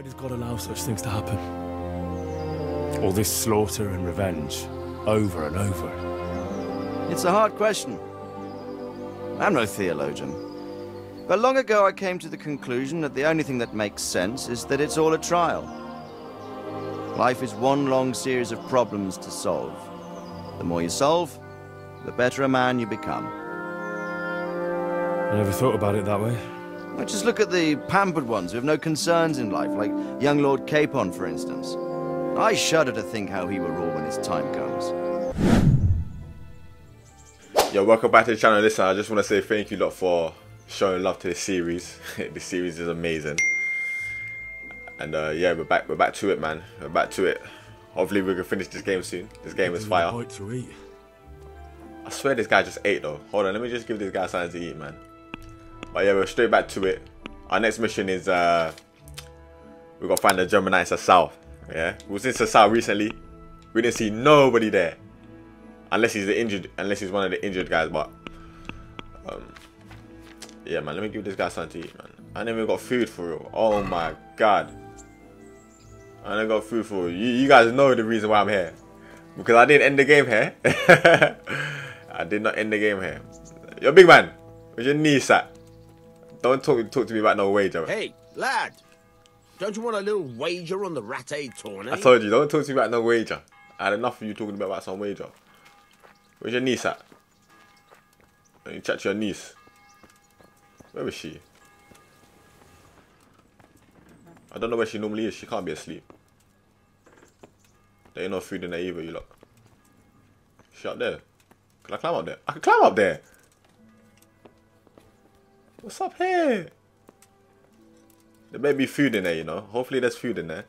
Why does God allow such things to happen? All this slaughter and revenge, over and over. It's a hard question. I'm no theologian. But long ago I came to the conclusion that the only thing that makes sense is that it's all a trial. Life is one long series of problems to solve. The more you solve, the better a man you become. I never thought about it that way. Well, just look at the pampered ones who have no concerns in life, like young Lord Capon, for instance. I shudder to think how he will rule when his time comes. Yo, welcome back to the channel. Listen, I just want to say thank you lot for showing love to this series. this series is amazing. And uh, yeah, we're back. We're back to it, man. We're back to it. Hopefully, we can finish this game soon. This game is fire. To eat. I swear this guy just ate though. Hold on, let me just give this guy something to eat, man. But yeah, we're straight back to it. Our next mission is uh, we gotta find the German knights of Sasau. Yeah, we was in Sasau recently. We didn't see nobody there, unless he's the injured, unless he's one of the injured guys. But um, yeah, man, let me give this guy something to eat, man. I never got food for real. Oh my god. I never got food for. You, you guys know the reason why I'm here. Because I didn't end the game here. I did not end the game here. Yo, big man. Where's your niece at? Don't talk talk to me about no wager. Hey, lad. Don't you want a little wager on the Rattay tournament? I told you, don't talk to me about no wager. I had enough of you talking about some wager. Where's your niece at? You chat to your niece. Where is she? I don't know where she normally is. She can't be asleep. There ain't no food in there either, you look. She up there. Can I climb up there? I can climb up there. What's up here? There may be food in there, you know. Hopefully there's food in there.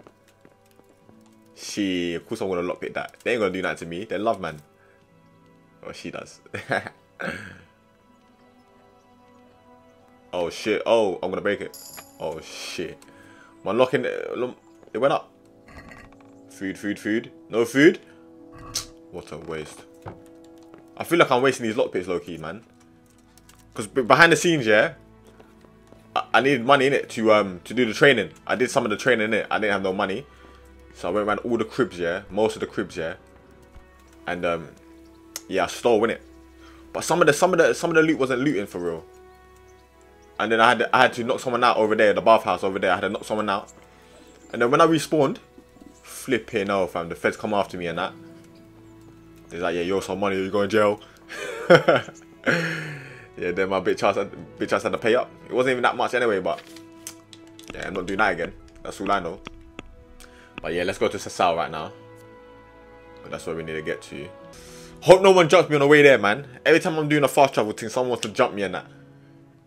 She, of course I'm gonna lockpick that. They ain't gonna do that to me. They love man. Oh, she does. oh shit. Oh, I'm gonna break it. Oh shit. I'm unlocking it. Uh, it went up. Food, food, food. No food? What a waste. I feel like I'm wasting these lockpicks low key, man. Because behind the scenes, yeah, I, needed money in it to um to do the training. I did some of the training in it. I didn't have no money, so I went around all the cribs, yeah, most of the cribs, yeah, and um yeah, I stole in it. But some of the some of the some of the loot wasn't looting for real. And then I had to, I had to knock someone out over there, the bathhouse over there. I had to knock someone out. And then when I respawned, flipping hell, fam, the feds come after me and that. He's like, yeah, you owe some money, you go in jail. yeah, then my bitch ass, had, bitch ass had to pay up. It wasn't even that much anyway, but yeah, I'm not doing that again. That's all I know. But yeah, let's go to Sasau right now. That's where we need to get to. Hope no one jumps me on the way there, man. Every time I'm doing a fast travel thing, someone wants to jump me and that.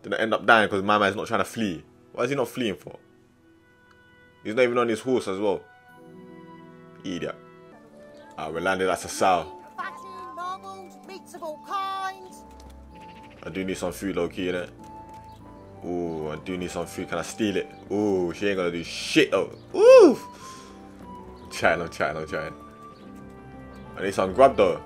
Then I end up dying because my man's not trying to flee. Why is he not fleeing for? He's not even on his horse as well. Idiot. Ah, we landed at Sasau. I do need some food, low key, innit? Ooh, I do need some food. Can I steal it? Ooh, she ain't gonna do shit though. Ooh! I'm trying, I'm trying, I'm trying. I need some grub though.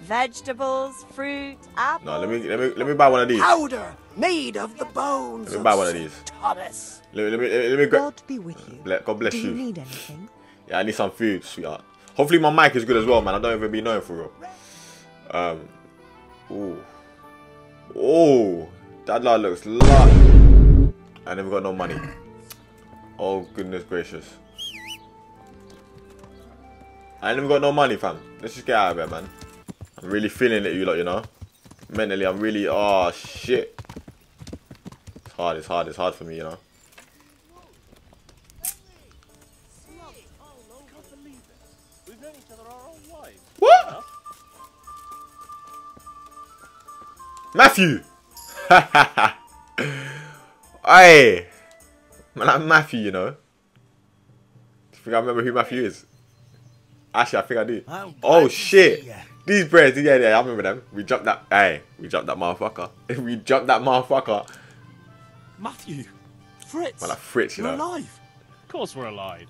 Vegetables, fruit, apples. No, let me let me let me buy one of these. Powder made of the bones. Let me buy one of these. Thomas. Let me let me let me grab. God be with you. God bless Do you you. need anything? Yeah, I need some food, sweetheart. Hopefully my mic is good as well, man. I don't even be knowing for real. Um. Ooh. Oh, that lot looks luck. I never got no money. Oh goodness gracious. I never got no money, fam. Let's just get out of here, man. I'm really feeling it, you lot, you know. Mentally, I'm really. Oh shit. It's hard. It's hard. It's hard for me, you know. What? Matthew! hey! Man, I'm Matthew, you know. I think I remember who Matthew is. Actually, I think I do. Oh, shit! These breads, yeah, yeah, I remember them. We jumped that, hey, we jumped that motherfucker. we jumped that motherfucker. Matthew, Fritz, Well, like Fritz, you you're know. alive. Of course we're alive.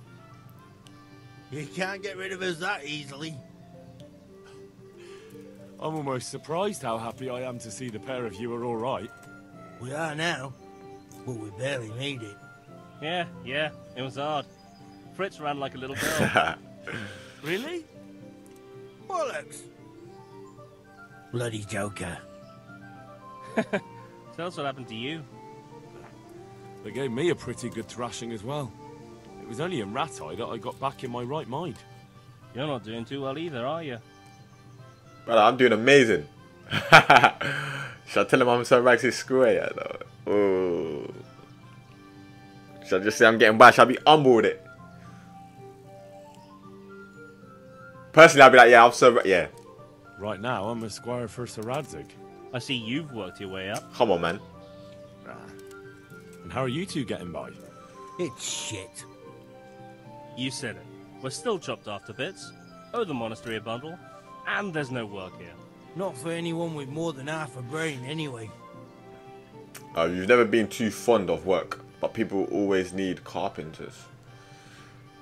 You can't get rid of us that easily. I'm almost surprised how happy I am to see the pair of you are all right. We are now, but we barely made it. Yeah, yeah, it was hard. Fritz ran like a little girl. Really? Bollocks! Bloody joker. Tell us what happened to you. They gave me a pretty good thrashing as well. It was only in Rattay that I got back in my right mind. You're not doing too well either, are you? Brother, I'm doing amazing. Should I tell him I'm Sir Radzig's squire yet though? Ooh. Should I just say I'm getting by? Should I be humble with it? Personally, I'd be like, yeah, I'm so, yeah. Right now, I'm a squire for Sir Radzig. I see you've worked your way up. Come on, man. And how are you two getting by? It's shit. You said it. We're still chopped after bits. Owe the monastery a bundle. And there's no work here. Not for anyone with more than half a brain, anyway. Uh, you've never been too fond of work, but people always need carpenters.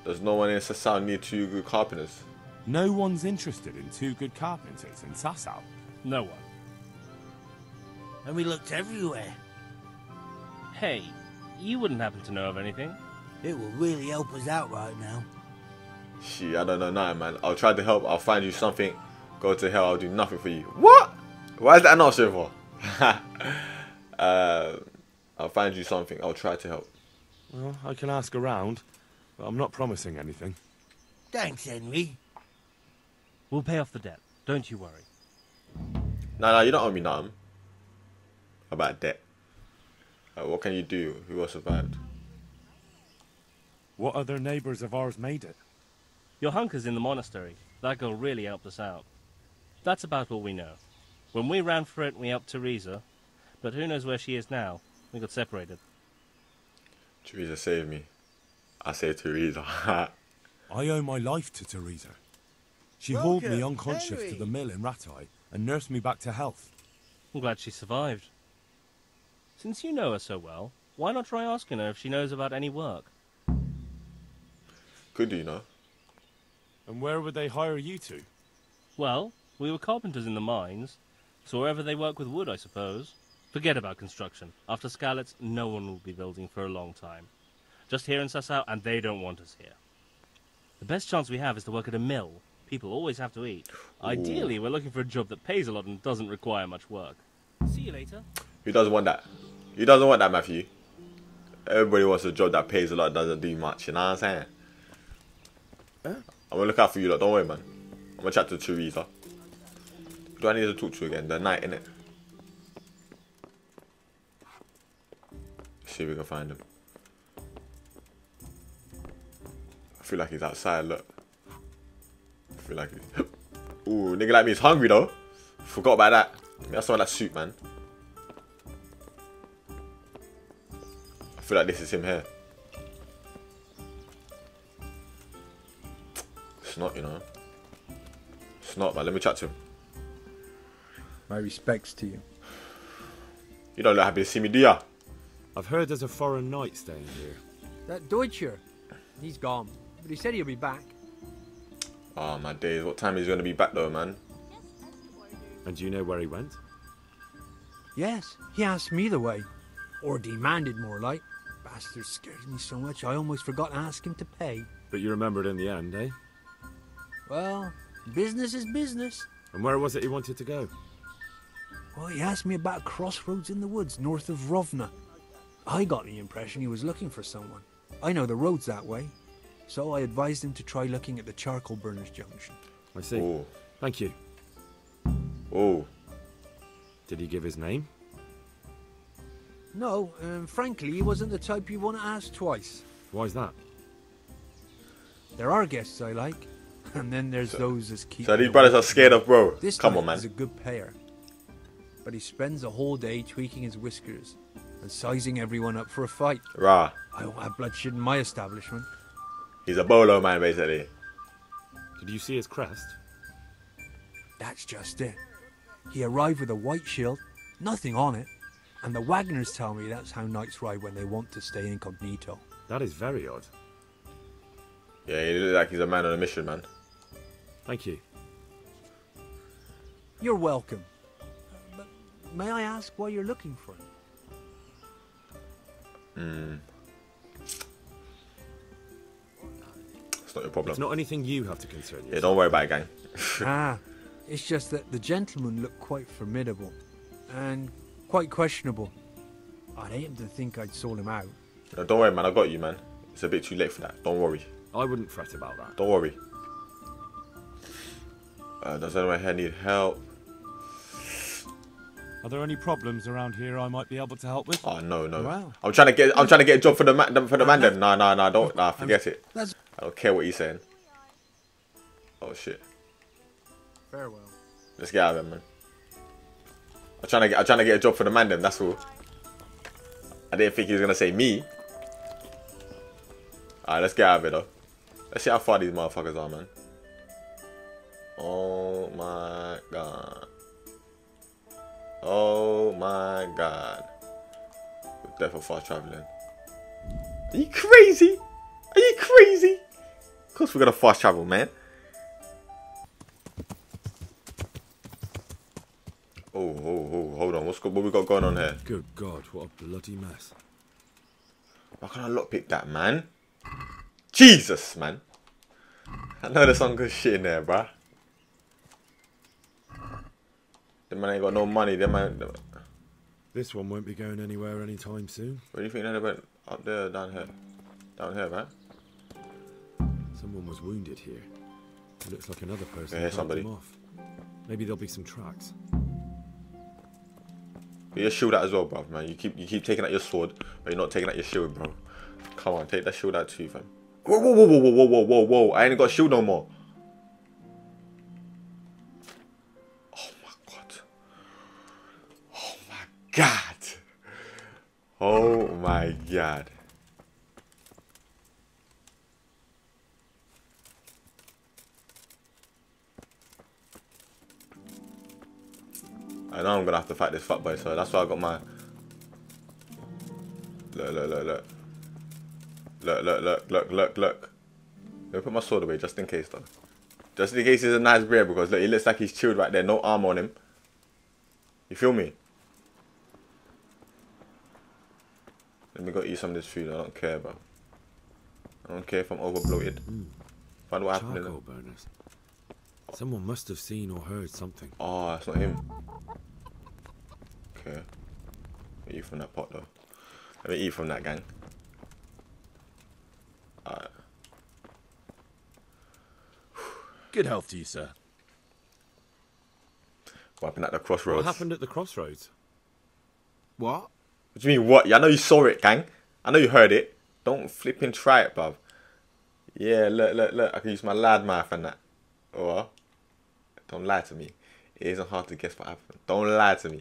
Does no one in Sasau need two good carpenters? No one's interested in two good carpenters in Sasau. No one. And we looked everywhere. Hey, you wouldn't happen to know of anything? It will really help us out right now. Shit, I don't know nothing, man. I'll try to help. I'll find you something. Go to hell. I'll do nothing for you. What? Why is that not so for? uh, I'll find you something. I'll try to help. Well, I can ask around, but I'm not promising anything. Thanks, Henry. We'll pay off the debt. Don't you worry. No, no, you don't owe me nothing. About debt. Uh, what can you do? Who else survived? What other neighbours of ours made it? Your hunker's in the monastery. That girl really helped us out. That's about all we know. When we ran for it, we helped Teresa. But who knows where she is now? We got separated. Teresa saved me. I say Teresa. I owe my life to Teresa. She hauled me Welcome, unconscious to the mill in Rattay and nursed me back to health. I'm glad she survived. Since you know her so well, why not try asking her if she knows about any work? Could you know. And where would they hire you to? Well, we were carpenters in the mines, so wherever they work with wood, I suppose. Forget about construction. After Skalitz, no one will be building for a long time. Just here in Sasau, and they don't want us here. The best chance we have is to work at a mill. People always have to eat. Ideally, we're looking for a job that pays a lot and doesn't require much work. See you later. Who doesn't want that? Who doesn't want that, Matthew? Everybody wants a job that pays a lot, doesn't do much. You know what I'm saying? I'm gonna look out for you, lot. Don't worry, man. I'm gonna chat to Teresa. Do I need to talk to again? The night, innit? See if we can find him. I feel like he's outside. Look. I feel like he's. Ooh, nigga like me is hungry though. Forgot about that. That's some of that soup, man. I feel like this is him here. It's not, you know. It's not, man. Let me chat to him. My respects to you. You don't look happy to see me, do ya? I've heard there's a foreign knight staying here. That Deutscher, he's gone, but he said he'll be back. Oh, my days. What time is he going to be back, though, man? And do you know where he went? Yes, he asked me the way. Or demanded more like. Bastard scares me so much I almost forgot to ask him to pay. But you remembered in the end, eh? Well, business is business. And where was it he wanted to go? Well, he asked me about a crossroads in the woods north of Rovna. I got the impression he was looking for someone. I know the roads that way. So I advised him to try looking at the charcoal burners junction. I see. Oh, Thank you. oh. Did he give his name? No, um, frankly, he wasn't the type you want to ask twice. Why's that? There are guests I like, and then there's those as keep. So these brothers are scared of bro. This Come on, man. is a good payer, but he spends a whole day tweaking his whiskers and sizing everyone up for a fight. Rah. I don't have bloodshed in my establishment. He's a bolo man, basically. Did you see his crest? That's just it. He arrived with a white shield, nothing on it, and the Wagners tell me that's how knights ride when they want to stay incognito. That is very odd. Yeah, he looks like he's a man on a mission, man. Thank you. You're welcome. May I ask why you're looking for him? It's not your problem. It's not anything you have to concern yourself. Yeah, don't worry about it, gang. ah, it's just that the gentleman looked quite formidable and quite questionable. I'd hate him to think I'd sold him out. No, don't worry, man. I got you, man. It's a bit too late for that. Don't worry. I wouldn't fret about that. Don't worry. Uh, does anyone here need help? Are there any problems around here I might be able to help with? Oh no, no. Wow. I'm trying to get. I'm trying to get a job for the man. For the man. Then. Nah, nah, nah. Don't. Nah, forget it. I don't care what he's saying. Oh shit. farewell. Let's get out of here, man. I'm trying to get. I'm trying to get a job for the man. Then that's all. I didn't think he was gonna say me. Alright, let's get out of here though. Let's see how far these motherfuckers are, man. Oh my god. Oh my god. We're definitely fast traveling. Are you crazy? Are you crazy? Of course we're gonna fast travel, man. Oh, oh, oh, hold on. What's go- what we got going on here? Good God, what a bloody mess. Why can't I lockpick that, man? Jesus, man. I know there's some good shit in there, bruh. The man ain't got no money. The man. The, This one won't be going anywhere anytime soon. where do you think they went? Up there, down here, down here, man. Someone was wounded here. It looks like another person Yeah, somebody. him off. Maybe there'll be some tracks. Get your shield out as well, bruv, man. You keep you keep taking out your sword, but you're not taking out your shield, bro. Come on, take that shield out too, fam. Whoa, whoa, whoa, whoa, whoa, whoa, whoa, whoa, whoa! I ain't got shield no more. God. Oh my god. I know I'm gonna have to fight this fuckboy, so that's why I got my. Look, look, look, look. Look, look, look, look, look, look. Let me put my sword away just in case, though. Just in case he's a nice bear, because look, he looks like he's chilled right there, no armor on him. You feel me? Let me go eat some of this food. I don't care, bro. I don't care if I'm over bloated. Mm. Find what happened Charcoal there. burners. Someone must have seen or heard something. Ah, oh, it's not him. Okay. Let me eat from that pot though. Let me eat from that gang. Alright. Good health to you, sir. What happened at the crossroads? What happened at the crossroads? What? What do you mean what? Yeah, I know you saw it, gang. I know you heard it. Don't flip and try it, bruv. Yeah, look, look, look. I can use my lad mouth and that. Oh, or, don't lie to me. It isn't hard to guess what happened. Don't lie to me.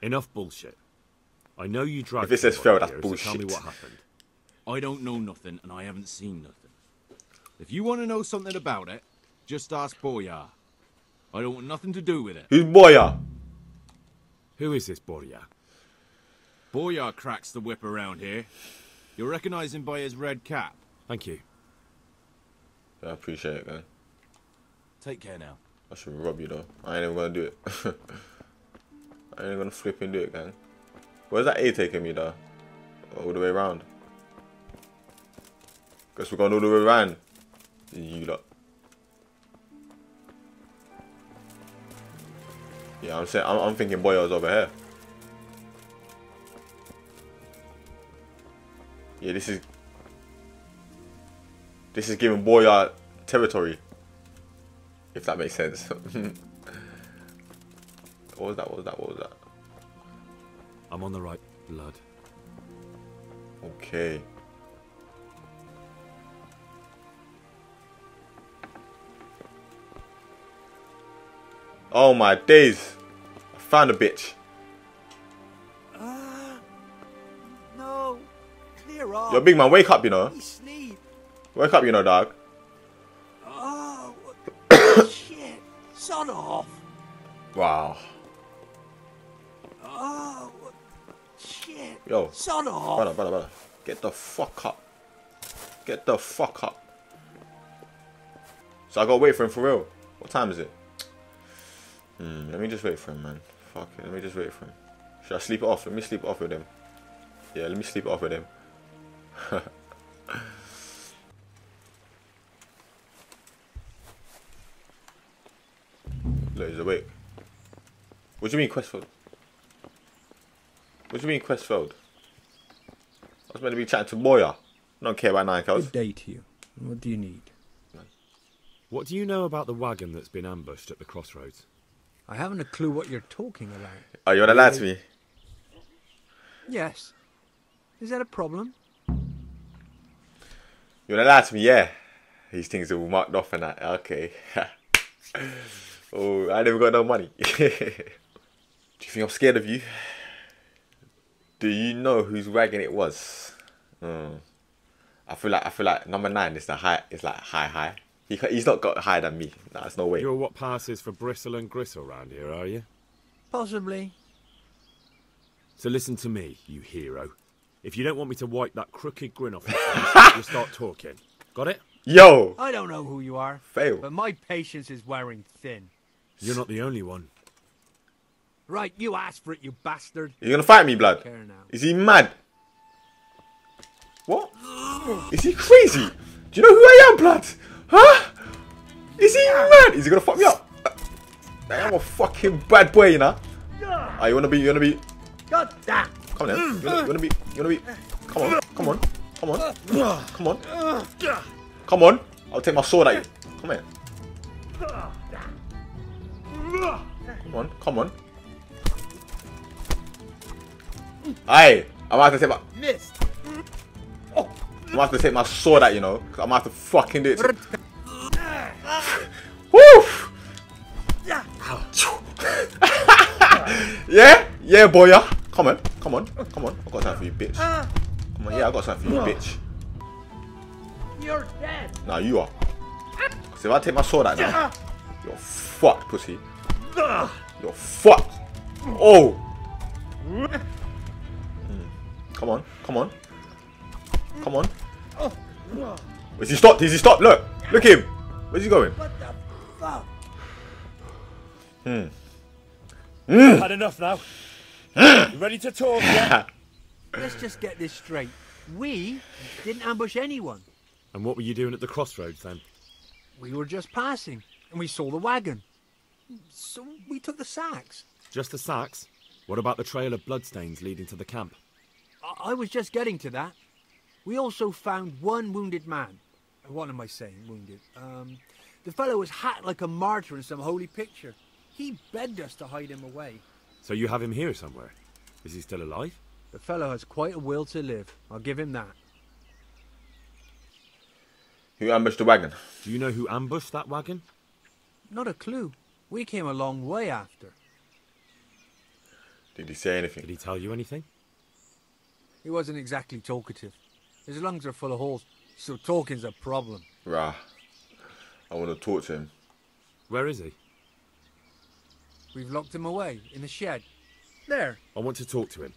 Enough bullshit. I know you dragged If it says fail, that's here, so Tell me what happened. I don't know nothing, and I haven't seen nothing. If you want to know something about it, just ask Boyar. I don't want nothing to do with it. Who's Boyar? Who is this Boria? Boyar cracks the whip around here. You'll recognize him by his red cap. Thank you. Yeah, I appreciate it, gang. Take care now. I should rob you though. I ain't even gonna do it. I ain't gonna flip and do it, gang. Where's that A taking me though? All the way around. Guess we're going all the way around. You lot. Yeah, I'm saying I'm, I'm thinking Boyo's over here. Yeah, this is this is giving Boyar territory. If that makes sense. what was that? What was that? What was that? I'm on the right blood. Okay. Oh my days. I found a bitch. Yo, big man, wake up, you know. Wake up, you know, dog. Oh, shit. Sod off. Wow. Oh, shit. Yo. Sod off. Brother, brother, brother. Get the fuck up. Get the fuck up. So I gotta wait for him for real. What time is it? Hmm, let me just wait for him, man. Fuck it, let me just wait for him. Should I sleep off? Let me sleep off with him. Yeah, let me sleep off with him. Loser, wait. What do you mean quest failed? What do you mean quest failed? I was meant to be chatting to Moya. I don't care about nine. Good day to you. What do you need? What do you know about the wagon that's been ambushed at the crossroads? I haven't a clue what you're talking about. Are you going to lie to me? Yes. Is that a problem? You wanna lie to me? Yeah. These things are all marked off and that. Okay. oh, I never got no money. Do you think I'm scared of you? Do you know whose wagon it was? Hmm. I feel like I feel like number nine is the high. It's like high high. He he's not got higher than me. Nah, there's no way. You're what passes for bristle and gristle round here, are you? Possibly. So listen to me, you hero. If you don't want me to wipe that crooked grin off your face, you start talking. Got it? Yo. I don't know who you are. Fail. But my patience is wearing thin. You're not the only one. Right, you asked for it, you bastard. You're gonna fight me, blood? Is he mad? What? Is he crazy? Do you know who I am, blood? Huh? Is he mad? Is he gonna fuck me up? I am a fucking bad boy, you know. Ah, you wanna be? You wanna be? God damn. Come on. You wanna, you wanna be? You wanna be? Come on, come on, come on, come on, come on. I'll take my sword at you. Come here. Come on, come on. Aye, I'm about to take my. Missed. I'm about to take my sword at you know. i I'm about to fucking do it. To... Woo! yeah, yeah, boy. Yeah. Come on, come on, come on. I got something for you, bitch. Come on, yeah, I got something for you, bitch. You're dead. Nah, you are. Cause if I take my sword out now, you're fucked, pussy. You're fucked. Oh. Mm. Come on, come on, come on. Is he stopped? Is he stopped? Look, look him. Where's he going? What the fuck? Hmm. Had enough now. you ready to talk yet? Let's just get this straight. We didn't ambush anyone. And what were you doing at the crossroads then? We were just passing, and we saw the wagon. So we took the sacks. Just the sacks? What about the trail of bloodstains leading to the camp? I, I was just getting to that. We also found one wounded man. Uh, What am I saying, wounded? Um, the fellow was hacked like a martyr in some holy picture. He begged us to hide him away. So you have him here somewhere? Is he still alive? The fellow has quite a will to live. I'll give him that. Who ambushed the wagon? Do you know who ambushed that wagon? Not a clue. We came a long way after. Did he say anything? Did he tell you anything? He wasn't exactly talkative. His lungs are full of holes, so talking's a problem. Rah. I want to talk to him. Where is he? We've locked him away in the shed. There. I want to talk to him.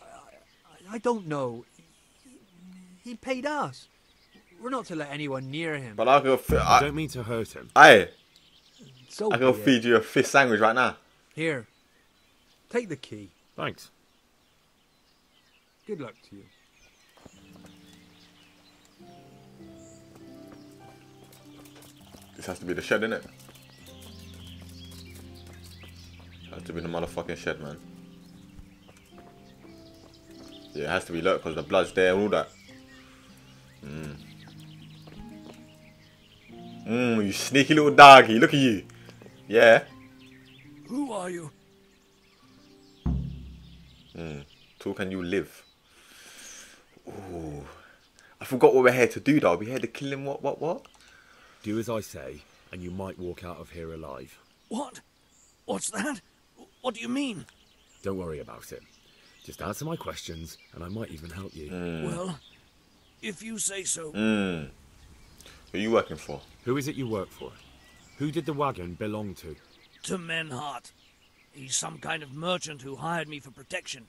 I- I don't know. He, he paid us. We're not to let anyone near him. But I can. Fi- I I, don't mean to hurt him. Aye, So I can be feed you a fish sandwich right now. Here. Take the key. Thanks. Good luck to you. This has to be the shed, innit? Has to be the motherfucking shed, man. Yeah, it has to be look because the blood's there and all that. Mmm. Mmm, you sneaky little doggy. Look at you. Yeah. Who are you? Mm. Talk and you live. Ooh. I forgot what we're here to do though. We're here to kill him. What, what, what? Do as I say, and you might walk out of here alive. What? What's that? What do you mean? Don't worry about it. Just answer my questions, and I might even help you. Hmm. Well, if you say so. Mmm. Who are you working for? Who is it you work for? Who did the wagon belong to? To Menhart. He's some kind of merchant who hired me for protection.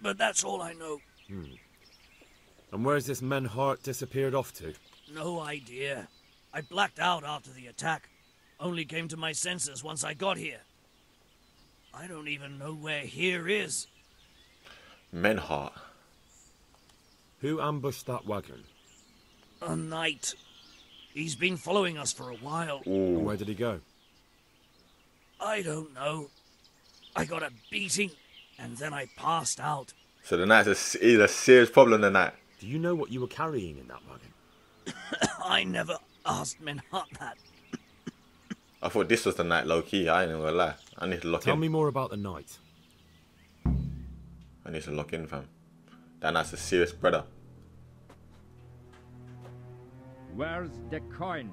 But that's all I know. Hmm. And where's this Menhart disappeared off to? No idea. I blacked out after the attack. Only came to my senses once I got here. I don't even know where here is. Menhart. Who ambushed that wagon? A knight. He's been following us for a while. Ooh. where did he go? I don't know. I got a beating, and then I passed out. So the night's a, s- is a serious problem tonight. Do you know what you were carrying in that wagon? I never asked Menhart that. I thought this was the night low key. I ain't even gonna lie. I need to lock Tell in. me more about the night. I need to lock in, fam. That night's a serious brother. Where's the coin?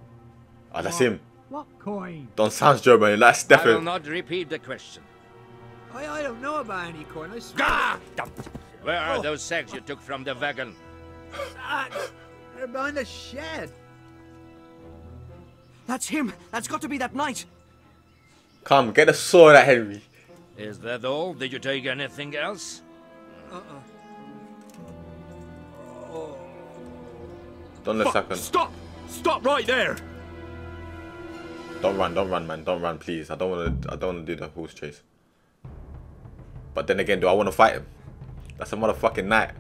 Oh, that's him. What coin? Don't sound Joe, man. That's I will not repeat the question. I, I don't know about any coin. I swear. Gah! Where are Oh. those sacks you took from the wagon? Ah, they're behind the shed. That's him. That's got to be that knight. Come, get the sword at Henry. Is that all? Did you take anything else? Uh-uh. Don't let second. Stop! Stop right there! Don't run, don't run, man. Don't run, please. I don't want to. I don't want to do the horse chase. But then again, do I want to fight him? That's a motherfucking knight.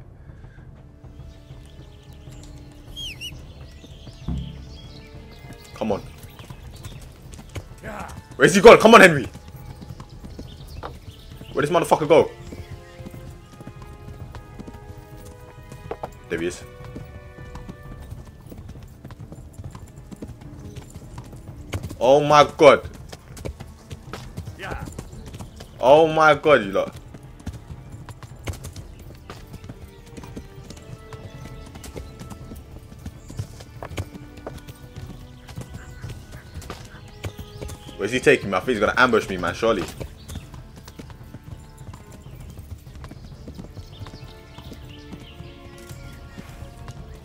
Come on. Where's he gone? Come on, Henry. Where this motherfucker go? There he is. Oh my god. Oh my god, you lot. Where's he taking me? I think he's gonna ambush me, man, surely.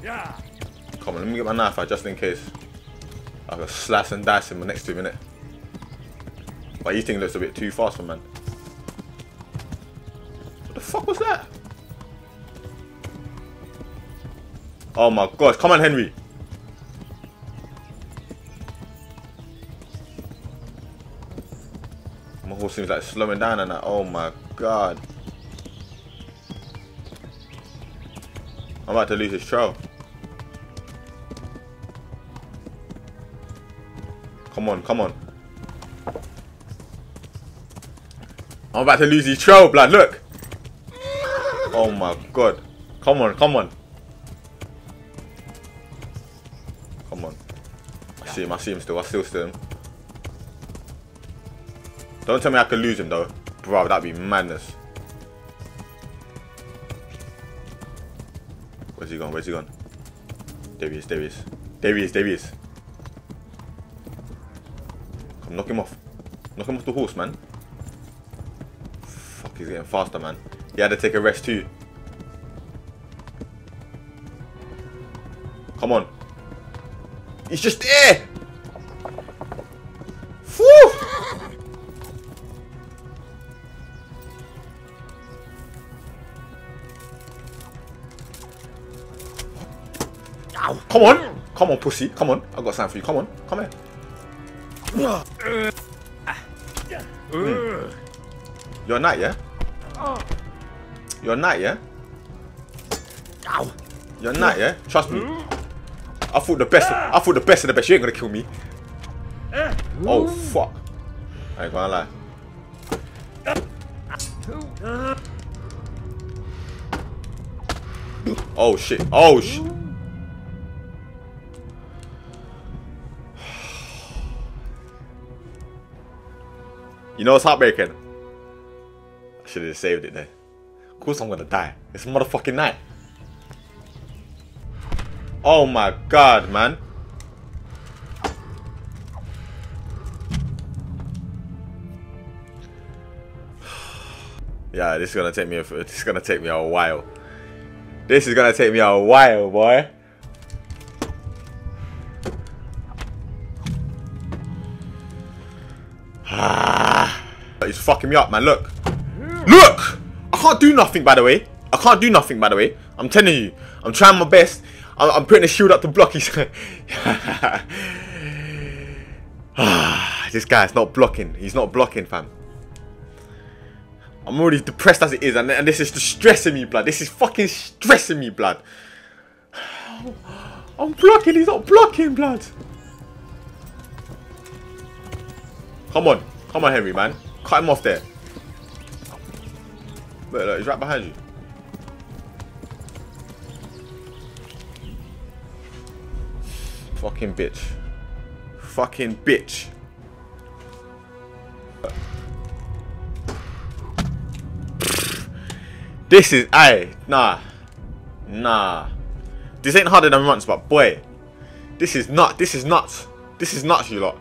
Yeah. Come on, let me get my knife out just in case. I can slice and dice him in the next two minutes. But you think looks a bit too fast for man. What the fuck was that? Oh my gosh, come on Henry. Seems like slowing down and that. Oh my god. I'm about to lose his trail. Come on, come on. I'm about to lose his trail, blood. Look. Oh my god. Come on, come on. Come on. I see him, I see him still. I still see him. Don't tell me I could lose him though. Bro, that'd be madness. Where's he gone? Where's he gone? There he is, there he is. There he is, there he is. Come, knock him off. Knock him off the horse, man. Fuck, he's getting faster, man. He had to take a rest too. Come on. He's just there! Come on! Come on, pussy. Come on. I got something for you. Come on. Come here. Mm. You're a knight, yeah? You're a knight, yeah? Ow. You're a knight, yeah? Trust me. I thought the best. I thought the best of the best. You ain't gonna kill me. Oh fuck! I ain't gonna lie. Oh shit! Oh shit! You know what's heartbreaking? I should have saved it then. Of course I'm gonna die. It's motherfucking night. Oh my god, man. Yeah, this is gonna take me. A, this is gonna take me a while. This is gonna take me a while, boy. Fucking me up, man. Look, look. I can't do nothing, by the way. I can't do nothing, by the way. I'm telling you. I'm trying my best. I'm, I'm putting a shield up to block. He's. this guy's not blocking. He's not blocking, fam. I'm already depressed as it is, and, and this is stressing me, blood. This is fucking stressing me, blood. I'm blocking. He's not blocking, blood. Come on. Come on, Henry, man. Cut him off there. Look, look, he's right behind you. Fucking bitch. Fucking bitch. This is, aye, nah. Nah. This ain't harder than once, but boy. This is not, this is nuts. This is nuts, you lot.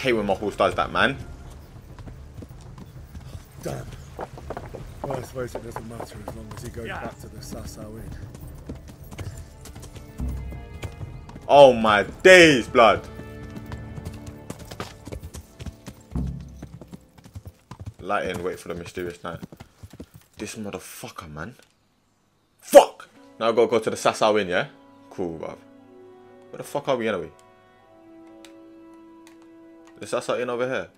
Hate when my horse does that, man. Damn. Well, I suppose it doesn't matter as long as he goes back to the Sasau Inn. Oh my days, blood. Light in, wait for the mysterious night. This motherfucker, man. Fuck! Now I gotta go to the Sasau Inn, yeah? Cool, bruv. Where the fuck are we anyway? The Sasau Inn over here.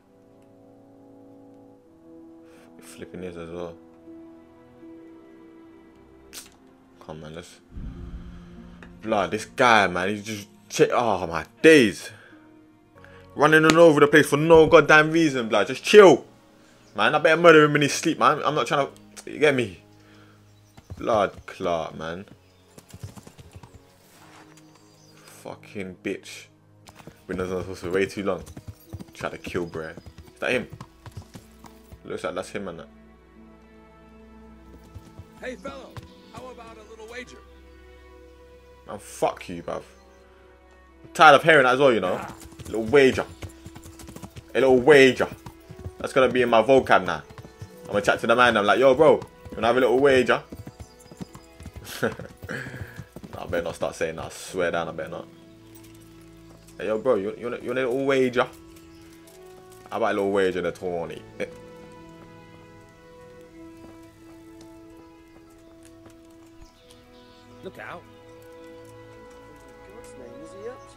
Flipping is as well. Come man, let's. Blood, this guy, man, he's just. Oh my days. Running all over the place for no goddamn reason, blood. Just chill. Man, I better murder him in his sleep, man. I'm not trying to. You get me? Blood clot, man. Fucking bitch. Been on for way too long. Try to kill Brer. Is that him? Looks like that's him, man. Hey, fellow, how about a little wager? Man, fuck you, bruv. I'm tired of hearing that as well, you know. A little wager. A little wager. That's gonna be in my vocab now. I'm gonna chat to the man. I'm like, yo, bro, you wanna have a little wager? nah, I better not start saying that. I swear down, I better not. Hey, yo, bro, you, you, want, you want a little wager? How about a little wager in the 20? Eh. Look out. God's name is he up to?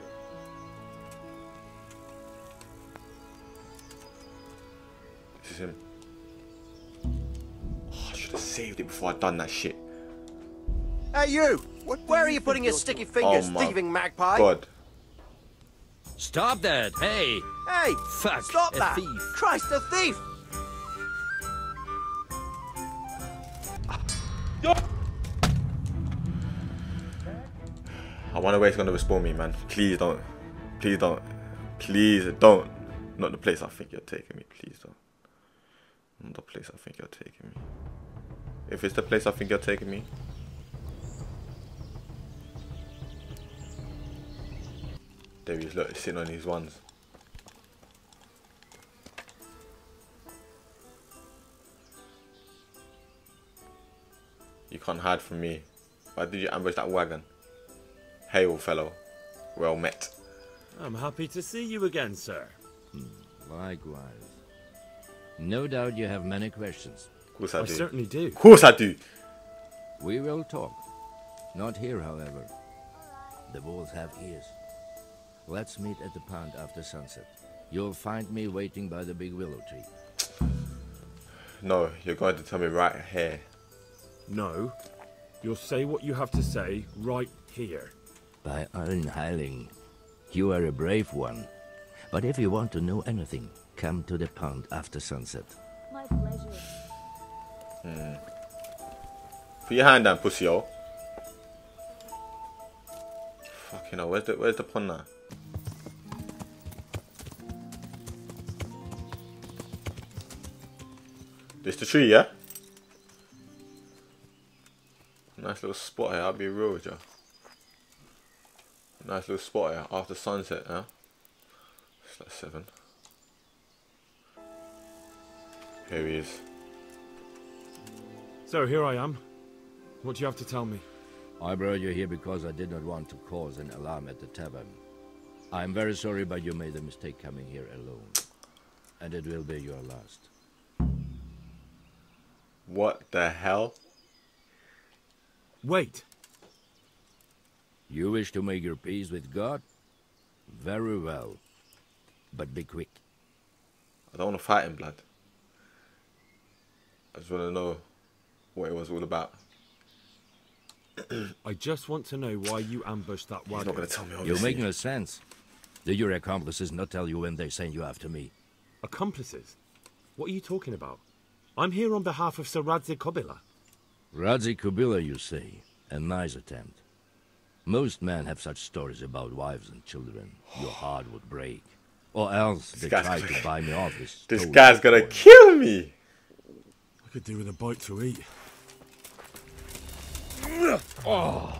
This is him. Oh, I should have saved it before I done that shit. Hey, you! Where are you putting your sticky fingers, Oh my thieving magpie? God. Stop that! Hey! Hey! Fuck! Stop a that! thief. Christ, a thief! I wonder where it's gonna respawn me, man. Please don't. Please don't. Please don't. Not the place I think you're taking me. Please don't. Not the place I think you're taking me. If it's the place I think you're taking me. There he is, look, he's sitting on his ones. Can't hide from me. Why did you ambush that wagon? Hail, fellow. Well met. I'm happy to see you again, sir. Hmm, likewise. No doubt you have many questions. Of course I, I do. certainly do. Of course I do. We will talk. Not here, however. The wolves have ears. Let's meet at the pond after sunset. You'll find me waiting by the big willow tree. No, you're going to tell me right here. No. You'll say what you have to say right here. By Allen Heiligen, you are a brave one. But if you want to know anything, come to the pond after sunset. My pleasure. Hmm. Put your hand down, pussy hole. Fucking hell, where's the, where's the pond now? This the tree, yeah? Nice little spot here, I'll be real with you. Nice little spot here after sunset, yeah? It's like seven. Here he is. So here I am. What do you have to tell me? I brought you here because I did not want to cause an alarm at the tavern. I'm very sorry, but you made a mistake coming here alone. And it will be your last. What the hell? Wait. You wish to make your peace with God? Very well. But be quick. I don't want to fight him, blood. I just want to know what it was all about. I just want to know why you ambushed that wagon. not gonna tell me, You obviously. make no sense. Did your accomplices not tell you when they sent you after me? Accomplices? What are you talking about? I'm here on behalf of Sir Radzig Kobyla. Radzig Kobyla, you say. A nice attempt. Most men have such stories about wives and children. Your heart would break. Or else they guy's tried gonna- to buy me off this. This guy's gonna boy. kill me. I could do with a bite to eat. Oh.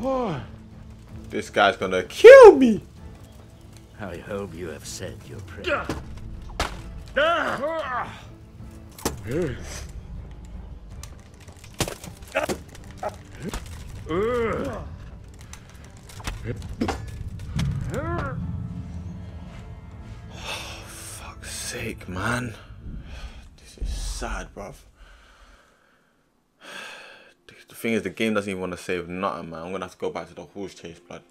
This guy's gonna kill me. I hope you have said your prayer. Fuck's sake, man. This is sad, bruv. The thing is, the game doesn't even want to save nothing, man. I'm gonna have to go back to the horse chase, blood.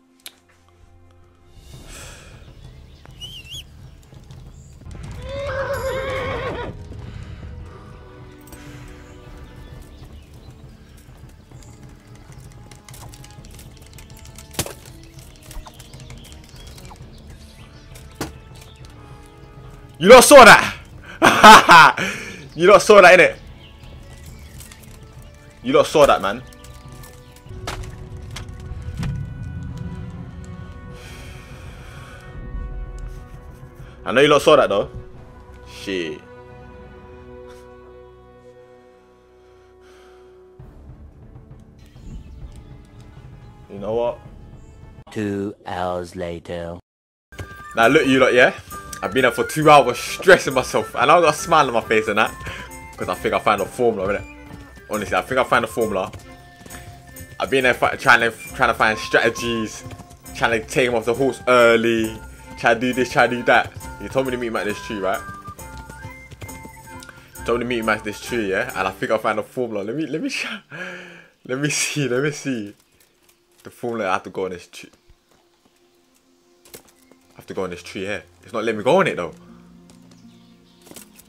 You don't saw that? you don't saw that, innit? You don't saw that, man. I know you lot saw that, though. Shit. You know what? Two hours later. Now look, you lot, yeah. I've been up for two hours stressing myself, and I got a smile on my face and that, because I think I found a formula, innit? Honestly, I think I found a formula. I've been there trying to trying to find strategies, trying to take him off the horse early, try to do this, try to do that. You told me to meet him at this tree, right? You told me to meet him at this tree, yeah. And I think I found a formula. Let me let me let me see, let me see the formula. I have to go on this tree. I have to go on this tree here. It's not letting me go on it though.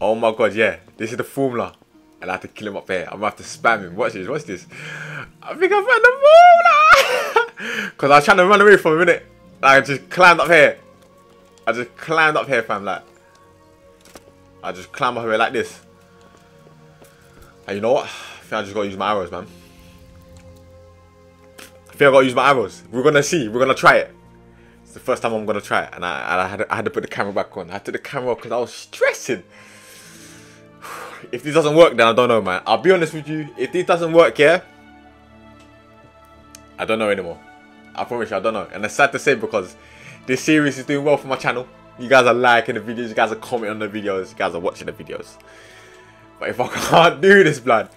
Oh my god, yeah. This is the formula. And I have to kill him up there. I'm gonna have to spam him. Watch this, watch this. I think I found the formula! Cause I was trying to run away for a minute. Like I just climbed up here. I just climbed up here, fam, like. I just climbed up here like this. And you know what? I think I just gotta use my arrows, man. I think I gotta use my arrows. We're gonna see. We're gonna try it. It's the first time I'm gonna try it, and I, and I, had, I had to put the camera back on. I took the camera because I was stressing. If this doesn't work, then I don't know, man. I'll be honest with you. If this doesn't work, yeah, I don't know anymore. I promise you, I don't know. And it's sad to say because this series is doing well for my channel. You guys are liking the videos. You guys are commenting on the videos. You guys are watching the videos. But if I can't do this, blood,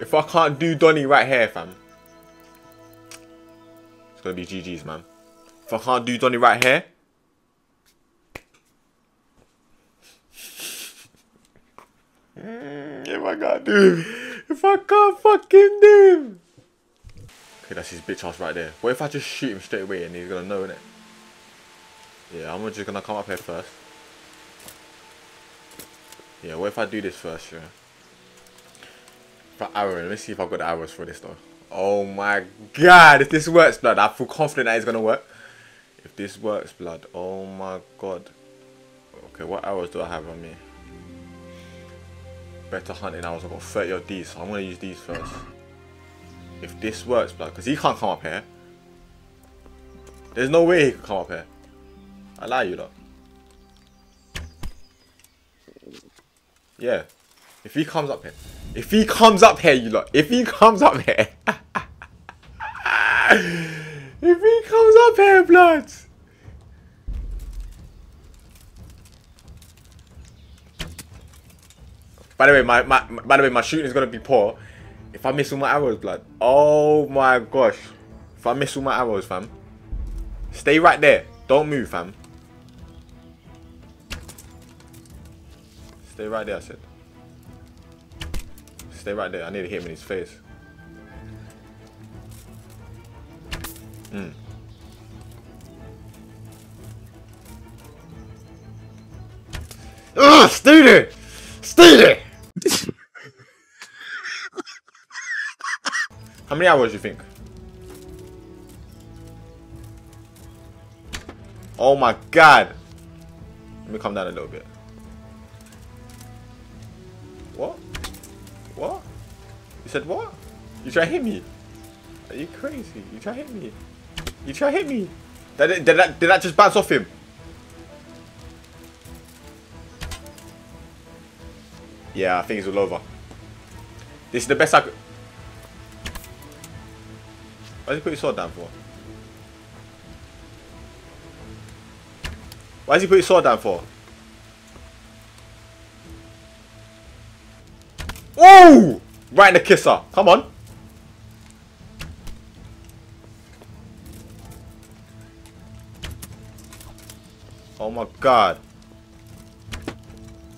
if I can't do Donny right here, fam, it's gonna be GG's, man. If I can't do Donny right here, Mm, if I can't do him, if I can't fucking do him. Okay, that's his bitch ass right there. What if I just shoot him straight away and he's gonna know, innit? Yeah, I'm just gonna come up here first. Yeah, what if I do this first, yeah? For arrow, let me see if I've got the arrows for this though. Oh my god, if this works, blood, I feel confident that it's gonna work. If this works, blood, oh my god. Okay, what arrows do I have on me? Better hunting arrows, I've got 30 of these, so I'm gonna use these first. If this works, blood, because he can't come up here. There's no way he can come up here. I lie you lot. Yeah. If he comes up here. If he comes up here, you lot. If he comes up here. if he comes up here, blood. By the way, my, my by the way, my shooting is gonna be poor. If I miss all my arrows, blood. Oh my gosh. If I miss all my arrows, fam. Stay right there. Don't move, fam. Stay right there, I said. Stay right there. I need to hit him in his face. Hmm. Ugh, stay there! Stay there! How many hours do you think? Oh my god. Let me calm down a little bit. What? What? You said what? You try to hit me? Are you crazy? You try to hit me? You try hit me? Did, did, that, did that just bounce off him? Yeah, I think it's all over. This is the best I could... Why did he put his sword down for? Why does he put his sword down for? Ooh! Right in the kisser. Come on. Oh my god.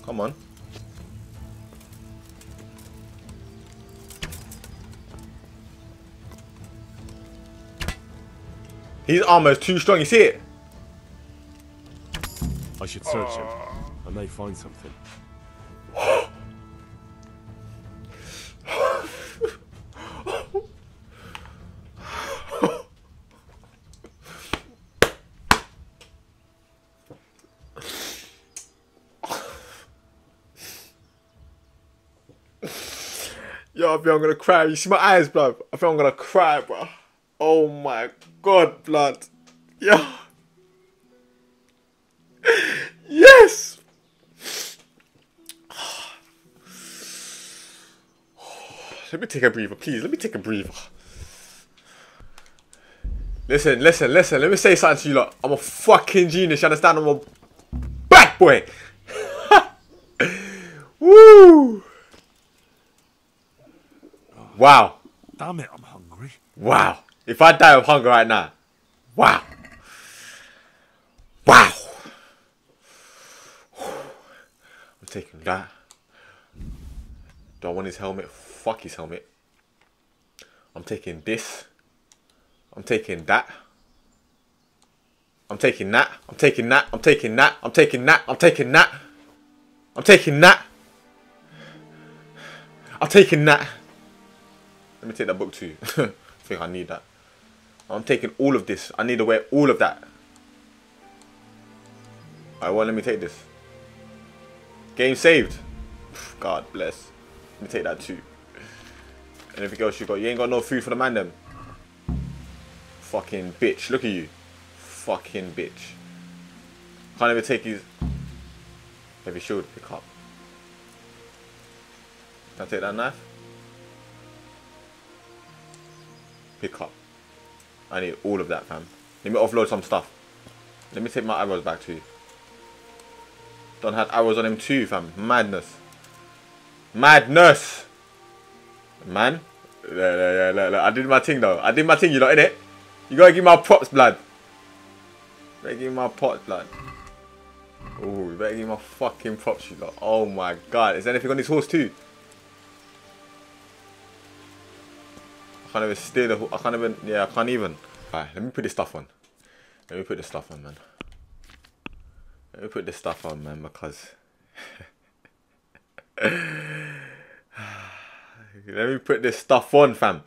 Come on. His armor is too strong, you see it? I should search him. I may find something. I think I'm gonna cry. You see my eyes, blood? I think I'm gonna cry, bro. Oh my god, blood. Yo. Yes! Let me take a breather, please. Let me take a breather. Listen, listen, listen. Let me say something to you lot. I'm a fucking genius. You understand? I'm a bad boy. Woo! Wow. Damn it, I'm hungry. Wow. If I die of hunger right now. Wow. Wow. I'm taking that. Do I want his helmet? Fuck his helmet. I'm taking this. I'm taking that. I'm taking that. I'm taking that. I'm taking that. I'm taking that. I'm taking that. I'm taking that. I'm taking that. Let me take that book too. I think I need that. I'm taking all of this. I need to wear all of that. Alright, well, let me take this. Game saved. God bless. Let me take that too. Anything else you got? You ain't got no food for the man them. Fucking bitch. Look at you. Fucking bitch. Can't even take his heavy shield pick up. Can I take that knife? Pick up. I need all of that, fam. Let me offload some stuff. Let me take my arrows back too. Don't have arrows on him too, fam. Madness. Madness! Man. Yeah, yeah, yeah, I did my thing though. I did my thing, you know, innit? You gotta give my props, blood. Better give my props, blood. Oh, you better give my fucking props, you lot. Oh my god. Is there anything on this horse too? Can't even steer the I can't even, yeah, I can't even. Alright, let me put this stuff on. Let me put this stuff on, man. Let me put this stuff on, man, because... let me put this stuff on, fam.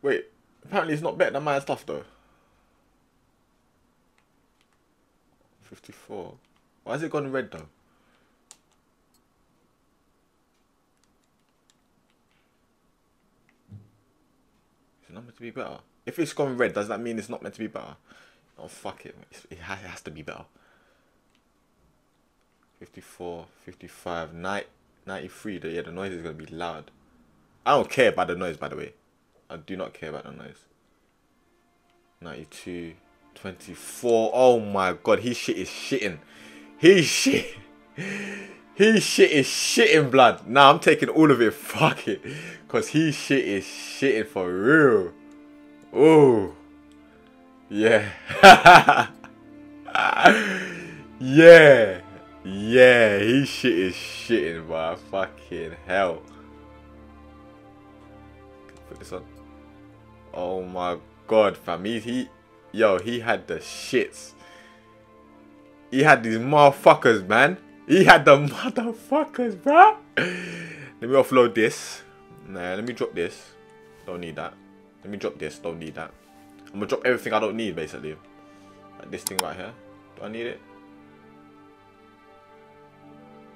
Wait, apparently it's not better than my stuff, though. 54. Why has it gone red, though? Is it not meant to be better? If it's gone red, does that mean it's not meant to be better? Oh, fuck it. It, has, it has to be better. 54, 55, 90, 93. The, yeah, the noise is going to be loud. I don't care about the noise, by the way. I do not care about the noise. 92, 24. Oh my god, his shit is shitting. His shit. His shit is shitting blood. Nah, I'm taking all of it. Fuck it. Because his shit is shitting for real. Oh. Yeah. yeah. Yeah. His shit is shitting, bro. Fucking hell. Put this on. Oh my god, fam. He, he, yo, he had the shits. He had these motherfuckers, man. He had the motherfuckers, bro. Let me offload this. Nah, let me drop this. Don't need that. Let me drop this. Don't need that. I'm gonna drop everything I don't need, basically. Like this thing right here. Do I need it?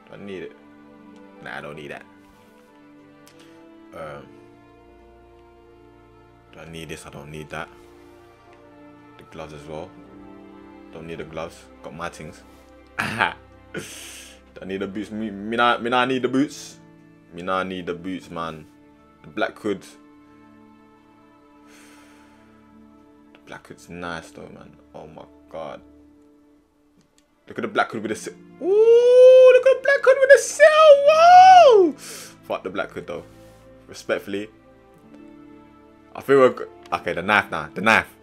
Do I need it? Nah, I don't need that. Um, do I need this? I don't need that. The gloves as well. Don't need the gloves. Got my things. I need the boots? Me, me not, me not need the boots. Me not need the boots, man. The black hood. The black hood's nice though, man. Oh my god. Look at the black hood with the. Ooh, look at the black hood with the. Whoa! Fuck the black hood though. Respectfully. I feel we're. Okay, the knife now. The knife.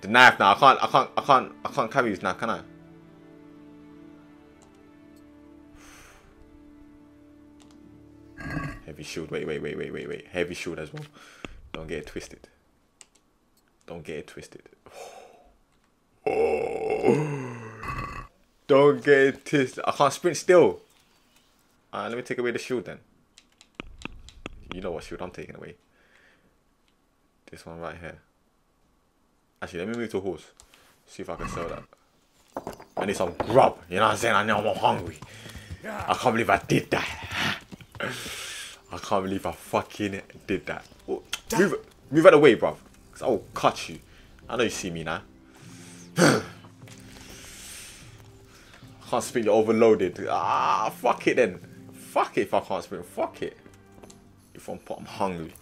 The knife now. I can't. I can't. I can't. I can't carry this knife, can I? Heavy shield. Wait, wait, wait, wait, wait, wait. Heavy shield as well. Don't get it twisted. Don't get it twisted. Oh. Don't get it twisted. I can't sprint still. Alright, let me take away the shield then. You know what shield I'm taking away. This one right here. Actually, let me move to a horse. See if I can sell that. I need some grub. You know what I'm saying? I know I'm hungry. I can't believe I did that. I can't believe I fucking did that. Oh, move, move out of the way, bro. Because I will cut you. I know you see me now. I can't sprint, you're overloaded. Ah, fuck it then. Fuck it if I can't sprint. Fuck it. If I'm, I'm hungry.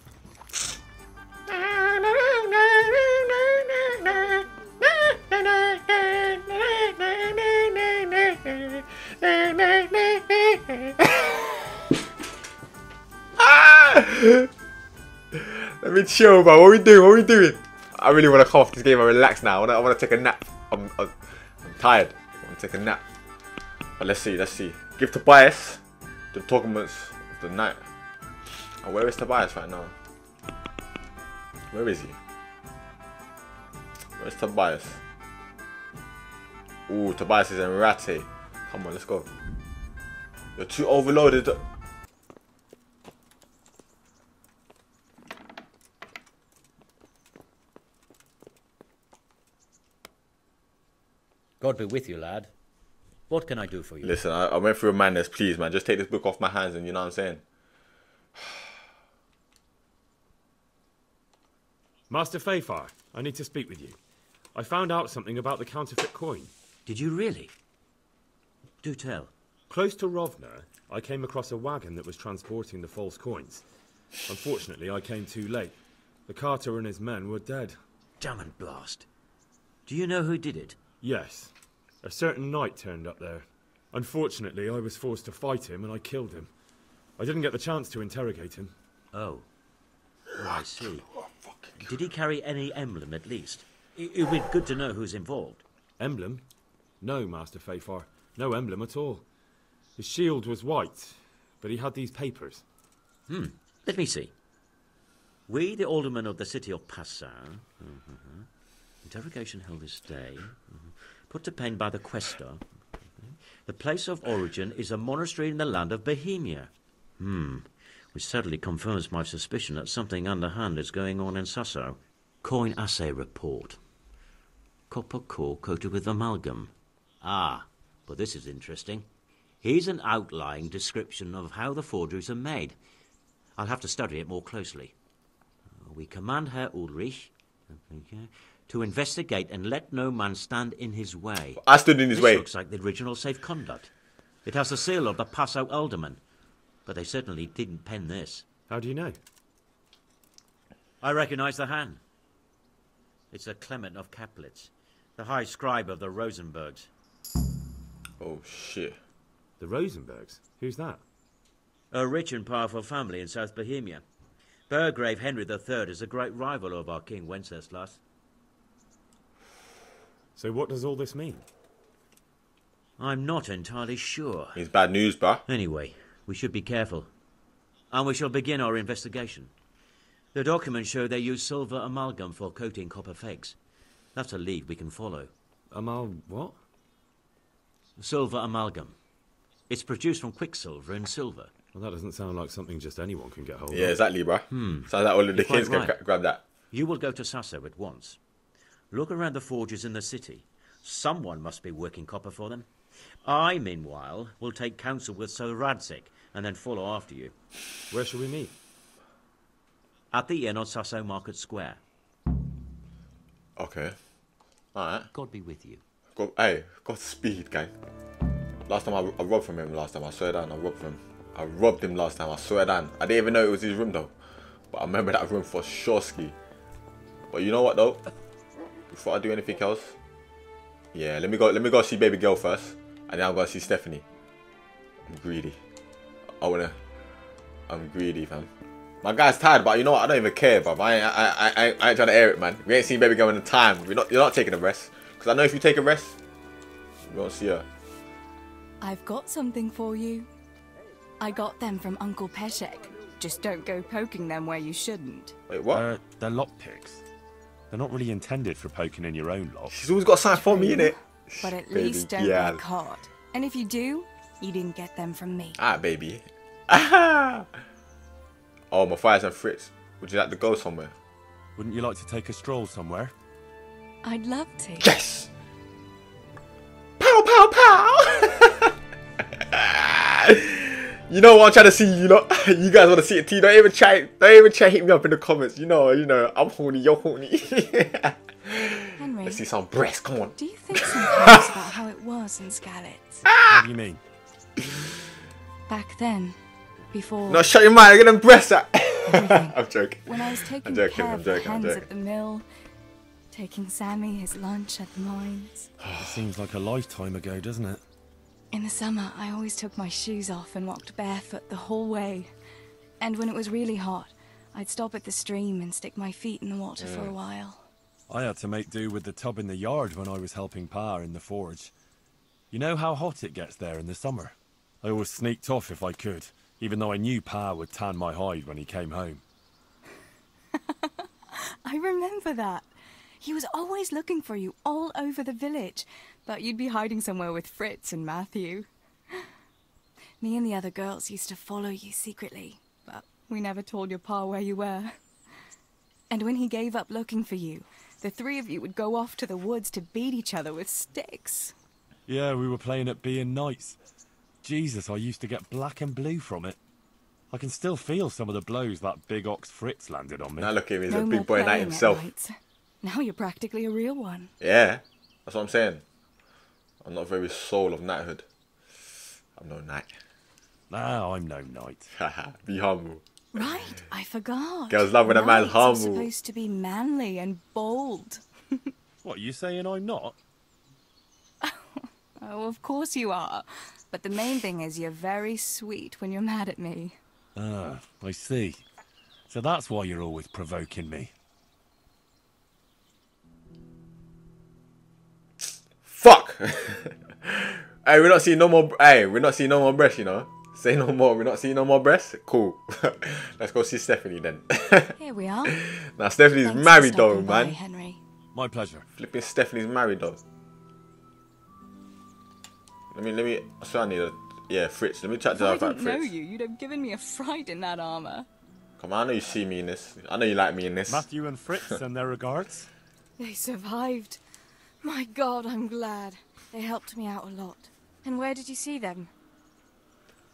Let me chill, bro. What are we doing? What are we doing? I really want to off this game and relax now. I want to, I want to take a nap. I'm, I'm, tired. I want to take a nap. But let's see, let's see. Give Tobias the tournaments of the night. Oh, where is Tobias right now? Where is he? Where's Tobias? Ooh, Tobias is in Rate. Come on, let's go. You're too overloaded. God be with you, lad. What can I do for you? Listen, I, I went through a madness. Please, man, just take this book off my hands and you know what I'm saying? Master Fafar, I need to speak with you. I found out something about the counterfeit coin. Did you really? Do tell. Close to Rovna, I came across a wagon that was transporting the false coins. Unfortunately, I came too late. The carter and his men were dead. Damn and blast. Do you know who did it? Yes. A certain knight turned up there. Unfortunately, I was forced to fight him and I killed him. I didn't get the chance to interrogate him. Oh. Oh, I see. Did he carry any emblem at least? It would be good to know who's involved. Emblem? No, Master Fafar. No emblem at all. His shield was white, but he had these papers. Hmm. Let me see. We, the aldermen of the city of Passau. Mhm. Interrogation held this day. Mhm. Put to pen by the questor. Mhm. The place of origin is a monastery in the land of Bohemia. Hmm. Which certainly confirms my suspicion that something underhand is going on in Sasau. Coin assay report. Copper core coated with amalgam. Ah, but this is interesting. Here's an outlying description of how the forgeries are made. I'll have to study it more closely. We command Herr Ulrich to investigate and let no man stand in his way. I stood in his this way. looks like the original safe conduct. It has the seal of the Passau alderman, but they certainly didn't pen this. How do you know? I recognize the hand. It's a Clement of Kaplitz, the high scribe of the Rosenbergs. Oh, shit. The Rosenbergs? Who's that? A rich and powerful family in South Bohemia. Burgrave Henry III is a great rival of our King Wenceslas. So what does all this mean? I'm not entirely sure. It's bad news, bruh. Anyway, we should be careful. And we shall begin our investigation. The documents show they use silver amalgam for coating copper fakes. That's a lead we can follow. Amal what? Silver amalgam. It's produced from quicksilver and silver. Well, that doesn't sound like something just anyone can get hold Yeah, of. Yeah, exactly, bruh. Hmm. Sounds like all of the You're kids can right. gra- grab that. You will go to Sasau at once. Look around the forges in the city. Someone must be working copper for them. I, meanwhile, will take counsel with Sir Radzig and then follow after you. Where shall we meet? At the inn on Sasau Market Square. Okay. Alright. God be with you. Go, hey, got speed, gang. Last time I, I robbed from him, last time, I swear down, I robbed from him. I robbed him last time, I swear down. I didn't even know it was his room though. But I remember that room for sure ski. But you know what though? Before I do anything else, yeah, let me go let me go see baby girl first. And then I'm gonna see Stephanie. I'm greedy. I wanna I'm greedy, fam. My guy's tired, but you know what? I don't even care, bruv. I ain't, I, I, I, I ain't trying to air it, man. We ain't seen baby girl in a time. We're not, you're not taking a rest. Because I know if you take a rest, you won't see her. I've got something for you. I got them from Uncle Peshek. Just don't go poking them where you shouldn't. Wait, what? Uh, they're lockpicks. They're not really intended for poking in your own lock. She's always got something for me, innit? But at Baby least don't gal. get caught. And if you do, you didn't get them from me. Ah, baby. Ah. Oh, Matthias and Fritz. Would you like to go somewhere? Wouldn't you like to take a stroll somewhere? I'd love to. Yes! Pow, pow, pow! You know what I'm trying to see, you know? You guys want to see it too? Don't even try, don't even try hit me up in the comments. You know, you know, I'm horny, you're horny. Henry, Let's see some breasts, come on. do you think sometimes about how it was in Skalitz? Ah! What do you mean? Back then, before... No, shut your mind, get them breasts ah. out. I'm joking. When I was taking I'm joking, care I'm of the joking, I'm hens joking. at the mill, taking Sammy his lunch at the mines. It seems like a lifetime ago, doesn't it? In the summer, I always took my shoes off and walked barefoot the whole way. And when it was really hot, I'd stop at the stream and stick my feet in the water for a while. I had to make do with the tub in the yard when I was helping Pa in the forge. You know how hot it gets there in the summer? I always sneaked off if I could, even though I knew Pa would tan my hide when he came home. I remember that. He was always looking for you all over the village, but you'd be hiding somewhere with Fritz and Matthew. Me and the other girls used to follow you secretly, but we never told your pa where you were. And when he gave up looking for you, the three of you would go off to the woods to beat each other with sticks. Yeah, we were playing at being knights. Jesus, I used to get black and blue from it. I can still feel some of the blows that big ox Fritz landed on me. Now look at him, he's no a big boy knight playing himself. Now you're practically a real one. Yeah, that's what I'm saying. I'm not very soul of knighthood. I'm no knight. Nah, I'm no knight. Be humble. Right, I forgot. Girls love when a man's Knights are humble. supposed to be manly and bold. What, you saying I'm not? Oh, of course you are. But the main thing is you're very sweet when you're mad at me. Ah, I see. So that's why you're always provoking me. Fuck! hey, we're not seeing no more. Hey, we're not seeing no more breasts, you know. Say no more. We're not seeing no more breasts. Cool. Let's go see Stephanie then. Here we are. now Stephanie's Thanks married though, stopping by, man. Henry. My pleasure. Flipping Stephanie's married though. Let me, let me. I swear I need a. Yeah, Fritz. Let me chat If to her I about didn't know Fritz. you, you'd have given me a fright in that armor. Come on, I know you see me in this. I know you like me in this. Matthew and Fritz and their regards. They survived. My God, I'm glad. They helped me out a lot. And where did you see them?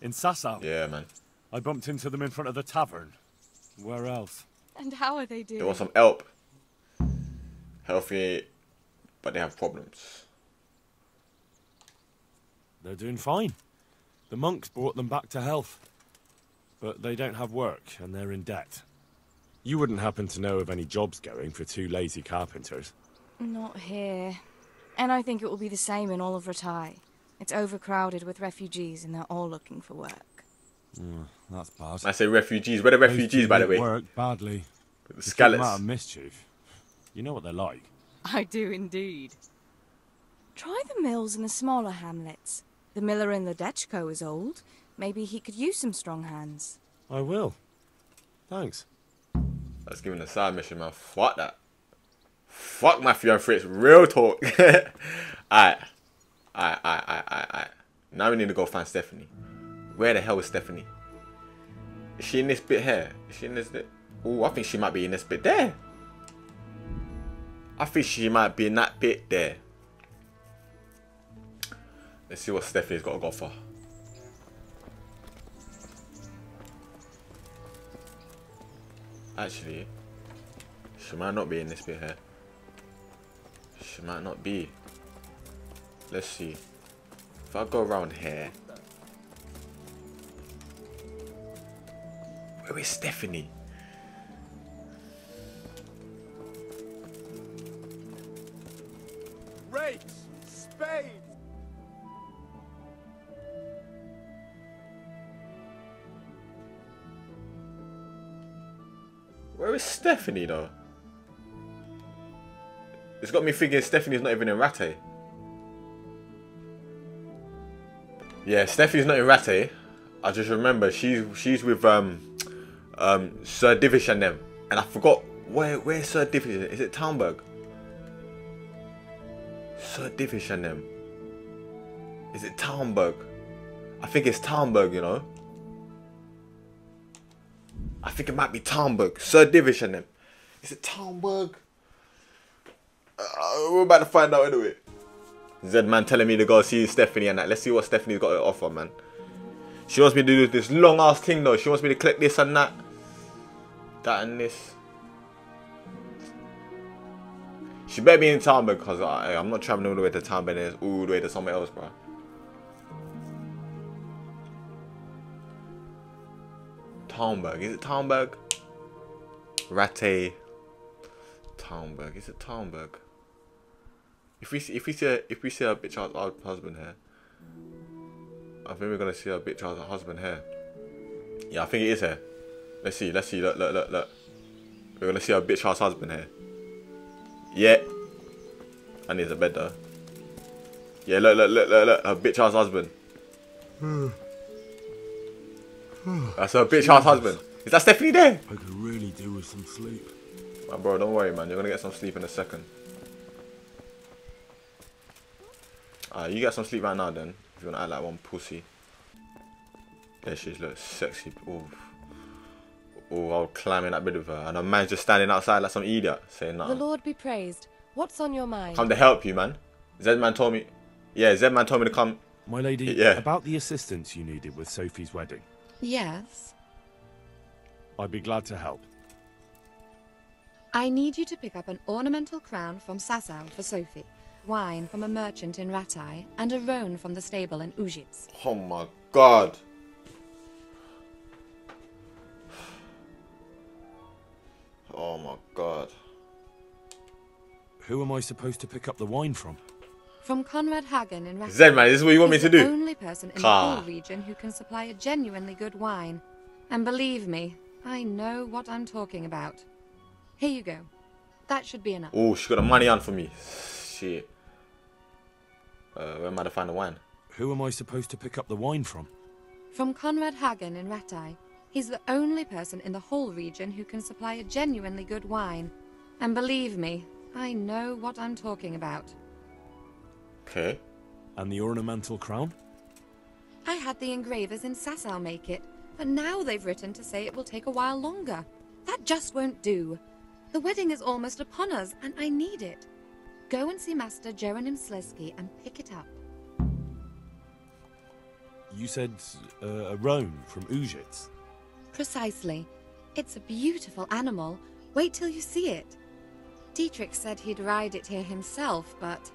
In Sasau. Yeah, man. I bumped into them in front of the tavern. Where else? And how are they doing? They want some help. Healthy, but they have problems. They're doing fine. The monks brought them back to health. But they don't have work, and they're in debt. You wouldn't happen to know of any jobs going for two lazy carpenters. Not here. And I think it will be the same in all of Rattay. It's overcrowded with refugees and they're all looking for work. Mm, that's bad. I say refugees. Where the refugees, by the way? Work badly. The You keep 'em out Scallots. of mischief. You know what they're like. I do indeed. Try the mills in the smaller hamlets. The miller in the Dechko is old. Maybe he could use some strong hands. I will. Thanks. Let's give him a side mission, man. Fuck that. Fuck Matthew and Fritz. Real talk. alright. Alright, alright, alright, alright. Now we need to go find Stephanie. Where the hell is Stephanie? Is she in this bit here? Is she in this bit? Oh, I think she might be in this bit there. I think she might be in that bit there. Let's see what Stephanie's got to go for. Actually, she might not be in this bit here. She might not be. Let's see. If I go around here. Where is Stephanie? Rakes! Spades! Where is Stephanie though? It's got me thinking Stephanie's not even in Rattay. Yeah, Stephanie's not in Rattay. I just remember she's she's with um um Sir Divish and them. And I forgot where where Sir Divish is. Is it Townburg? Sir Divish and them. Is it Townburg? I think it's Townburg, you know. I think it might be Townburg. Sir Divish and them. Is it Townburg? Uh, we're about to find out anyway. Zed man telling me to go see Stephanie and that. Let's see what Stephanie's got to offer, man. She wants me to do this long ass thing though. She wants me to click this and that. That and this. She better be in town because I, I'm not traveling all the way to town, but it's all the way to somewhere else, bro. Townburg. Is it Townburg? Rattay. Townburg. Is it Townburg? If we see, if we see a, if we see a bitch ass husband here, I think we're gonna see a bitch ass husband here. Yeah, I think it is here. Let's see. Let's see. Look, look, look, look. We're gonna see a bitch ass husband here. Yeah. And there's a bed though. Yeah, look, look, look, look, look. A bitch ass husband. That's a bitch ass husband. Is that Stephanie there? I could really do with some sleep. My bro, don't worry, man. You're gonna get some sleep in a second. Alright, you get some sleep right now then. If you wanna act like one pussy. There she is, look sexy. Oh, oh, I'll climb in that bed with her. And a man just standing outside like some idiot saying nothing. The. Lord be praised. What's on your mind? Come to help you, man. Zed man told me. Yeah, Zed man told me to come. My lady, Yeah. about the assistance you needed with Sophie's wedding. Yes. I'd be glad to help. I need you to pick up an ornamental crown from Sasau for Sophie, wine from a merchant in Rattay, and a roan from the stable in Uzhitz. Oh my god. Oh my god. Who am I supposed to pick up the wine from? From Conrad Hagen in Rattay. Zed, man, this is what you want me He's to the do? only person in Car. the whole region who can supply a genuinely good wine. And believe me, I know what I'm talking about. Here you go. That should be enough. Oh, she got the money on for me. Shit. Uh, where am I to find the wine? Who am I supposed to pick up the wine from? From Conrad Hagen in Rattay. He's the only person in the whole region who can supply a genuinely good wine. And believe me, I know what I'm talking about. Okay. And the ornamental crown? I had the engravers in Sasau make it, but now they've written to say it will take a while longer. That just won't do. The wedding is almost upon us, and I need it. Go and see Master Jeronim Slesky and pick it up. You said uh, a roan from Uzhitz. Precisely. It's a beautiful animal. Wait till you see it. Dietrich said he'd ride it here himself, but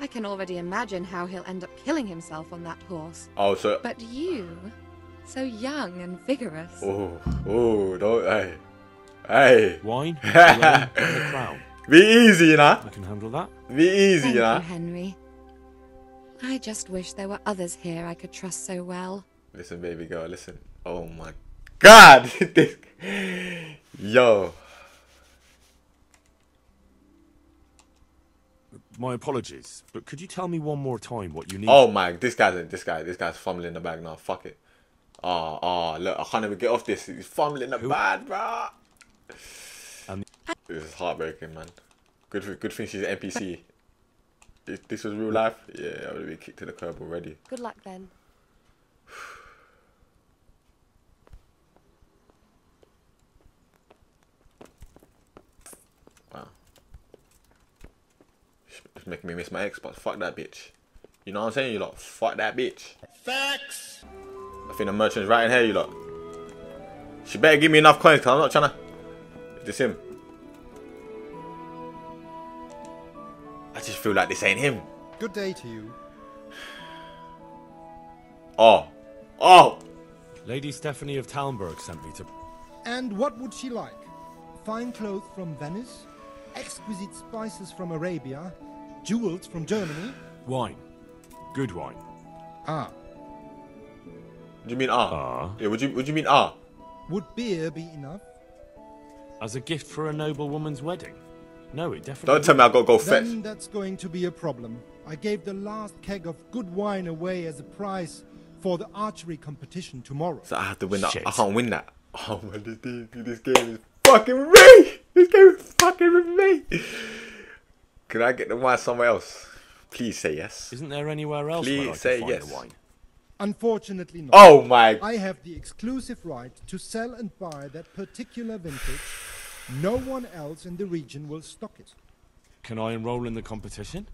I can already imagine how he'll end up killing himself on that horse. Oh, so. But you, so young and vigorous. Oh, oh, don't. Hey. Hey. Wine, roan, and the crown. Be easy, you know? I can handle that. Be easy, Thank you you, know? Henry. I just wish there were others here I could trust so well. Listen, baby girl, listen. Oh my god! Yo. My apologies, but could you tell me one more time what you need? Oh my, this guy's this guy, this guy's fumbling the bag now. Fuck it. Ah, ah, look, I can't even get off this. He's fumbling the bag, bro. This is heartbreaking, man. Good, good thing she's an NPC. if this was real life, yeah, I would be kicked to the curb already. Good luck then. wow. It's making me miss my ex, but fuck that bitch. You know what I'm saying? You lot, fuck that bitch. Facts! I think the merchant's right in here, you lot. She better give me enough coins, cause I'm not trying to... Is this him? Just feel like this ain't him. Good day to you. Oh. Oh! Lady Stephanie of Talmberg sent me to. And what would she like? Fine clothes from Venice? Exquisite spices from Arabia? Jewels from Germany? Wine. Good wine. Ah. What do you mean ah? Yeah, what do you, what do you mean ah? Would beer be enough? As a gift for a noble woman's wedding? No, it definitely. Don't tell me I gotta go fetch. Then that's going to be a problem. I gave the last keg of good wine away as a prize for the archery competition tomorrow. So I have to win that. Shit. I can't win that. Oh man, this, this, this game is fucking with me. This game is fucking with me. Can I get the wine somewhere else? Please say yes. Isn't there anywhere else Please where I can say find yes. the wine? Unfortunately not. Oh my- I have the exclusive right to sell and buy that particular vintage. No one else in the region will stock it. Can I enroll in the competition?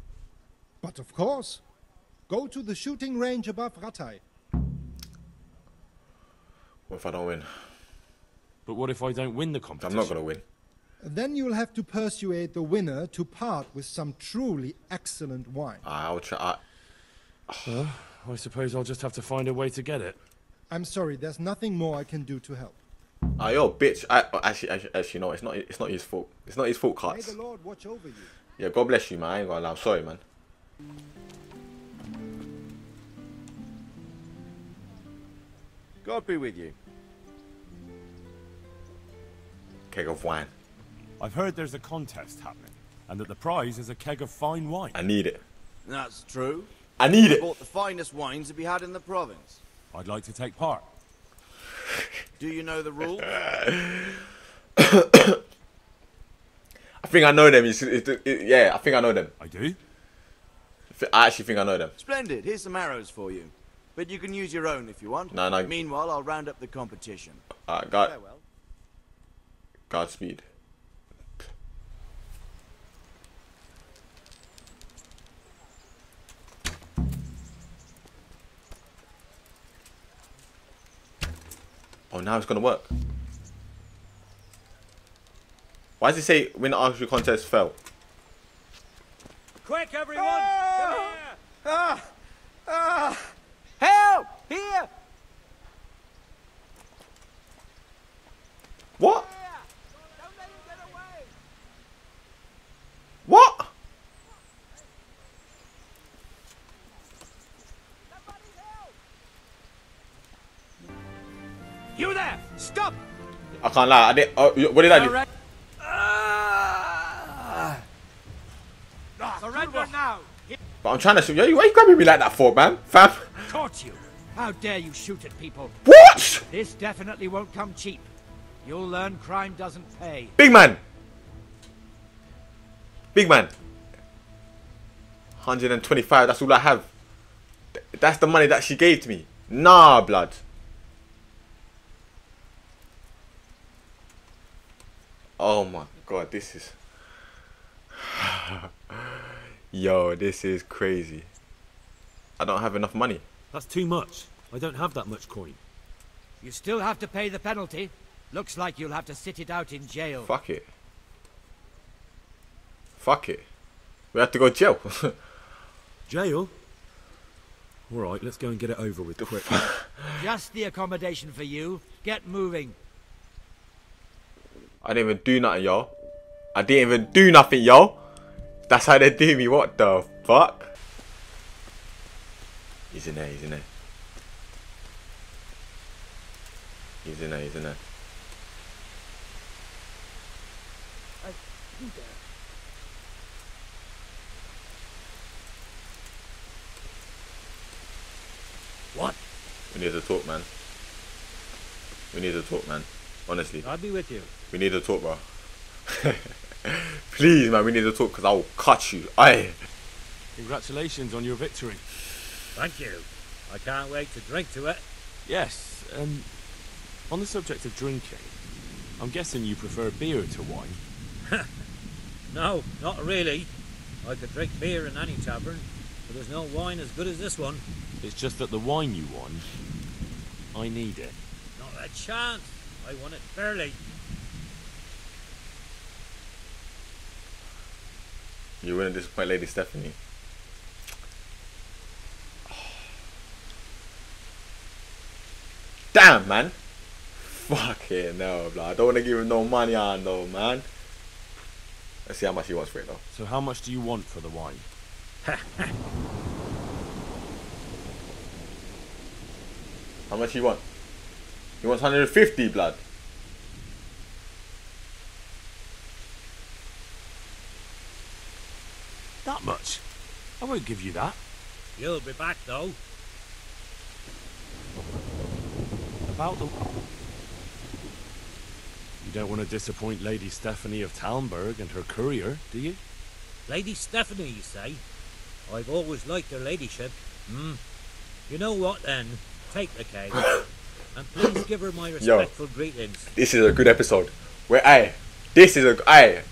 But of course, go to the shooting range above Rattay. What if I don't win? But what if I don't win the competition? I'm not gonna win. Then you'll have to persuade the winner to part with some truly excellent wine. I'll try. Uh, I suppose I'll just have to find a way to get it. I'm sorry, there's nothing more I can do to help. Ah, yo, bitch. I oh, actually, actually, actually, no. It's not. It's not his fault. It's not his fault, May cards. the Lord watch over you. Yeah, God bless you, man. I ain't gonna lie. I'm sorry, man. God be with you. Keg of wine. I've heard there's a contest happening, and that the prize is a keg of fine wine. I need it. That's true. I need I it. bought the finest wines to be had in the province. I'd like to take part. Do you know the rules? I think I know them. It's, it's, it, yeah, I think I know them. I do. I actually think I know them. Splendid. Here's some arrows for you. But you can use your own if you want. No, no. Meanwhile, I'll round up the competition. Uh, God, Farewell. Godspeed. Oh, now it's gonna work. Why does it say win the archery contest fell? Quick, everyone! Ah! Ah! Help! Here! What? What? You there! Stop! I can't lie. I did. Oh, what did I do? Surrender now! But I'm trying to shoot. Yo, why are you grabbing me like that for, man? Fam. Caught you! How dare you shoot at people? What? This definitely won't come cheap. You'll learn crime doesn't pay. Big man. Big man. 125. That's all I have. That's the money that she gave to me. Nah, blood. Oh my god, this is. Yo, this is crazy. I don't have enough money. That's too much. I don't have that much coin. You still have to pay the penalty. Looks like you'll have to sit it out in jail. Fuck it. Fuck it. We have to go to jail. Jail? Alright, let's go and get it over with quick. Just the accommodation for you. Get moving. I didn't even do nothing, yo. I didn't even do nothing, yo. That's how they do me. What the fuck? He's in there. He's in there. He's in there. He's in there. What? We need to talk, man. We need to talk, man. Honestly. I'll be with you. We need to talk, bro. Please, man, we need to talk because I will cut you. Aye. Congratulations on your victory. Thank you. I can't wait to drink to it. Yes, um, on the subject of drinking, I'm guessing you prefer beer to wine. No, not really. I could drink beer in any tavern, but there's no wine as good as this one. It's just that the wine you want, I need it. Not a chance. I won it fairly. You wouldn't disappoint Lady Stephanie. Damn, man. Fuck it, no, blah. I don't want to give him no money on, though, man. Let's see how much he wants for it, though. So how much do you want for the wine? How much he want? He wants 150, blood. That much? I won't give you that. You'll be back, though. About the... You don't want to disappoint Lady Stephanie of Talmberg and her courier, do you? Lady Stephanie, you say? I've always liked her ladyship. Hmm. You know what, then? Take the cake. and please give her my Yo. respectful greetings. This is a good episode. Where I, this is a I.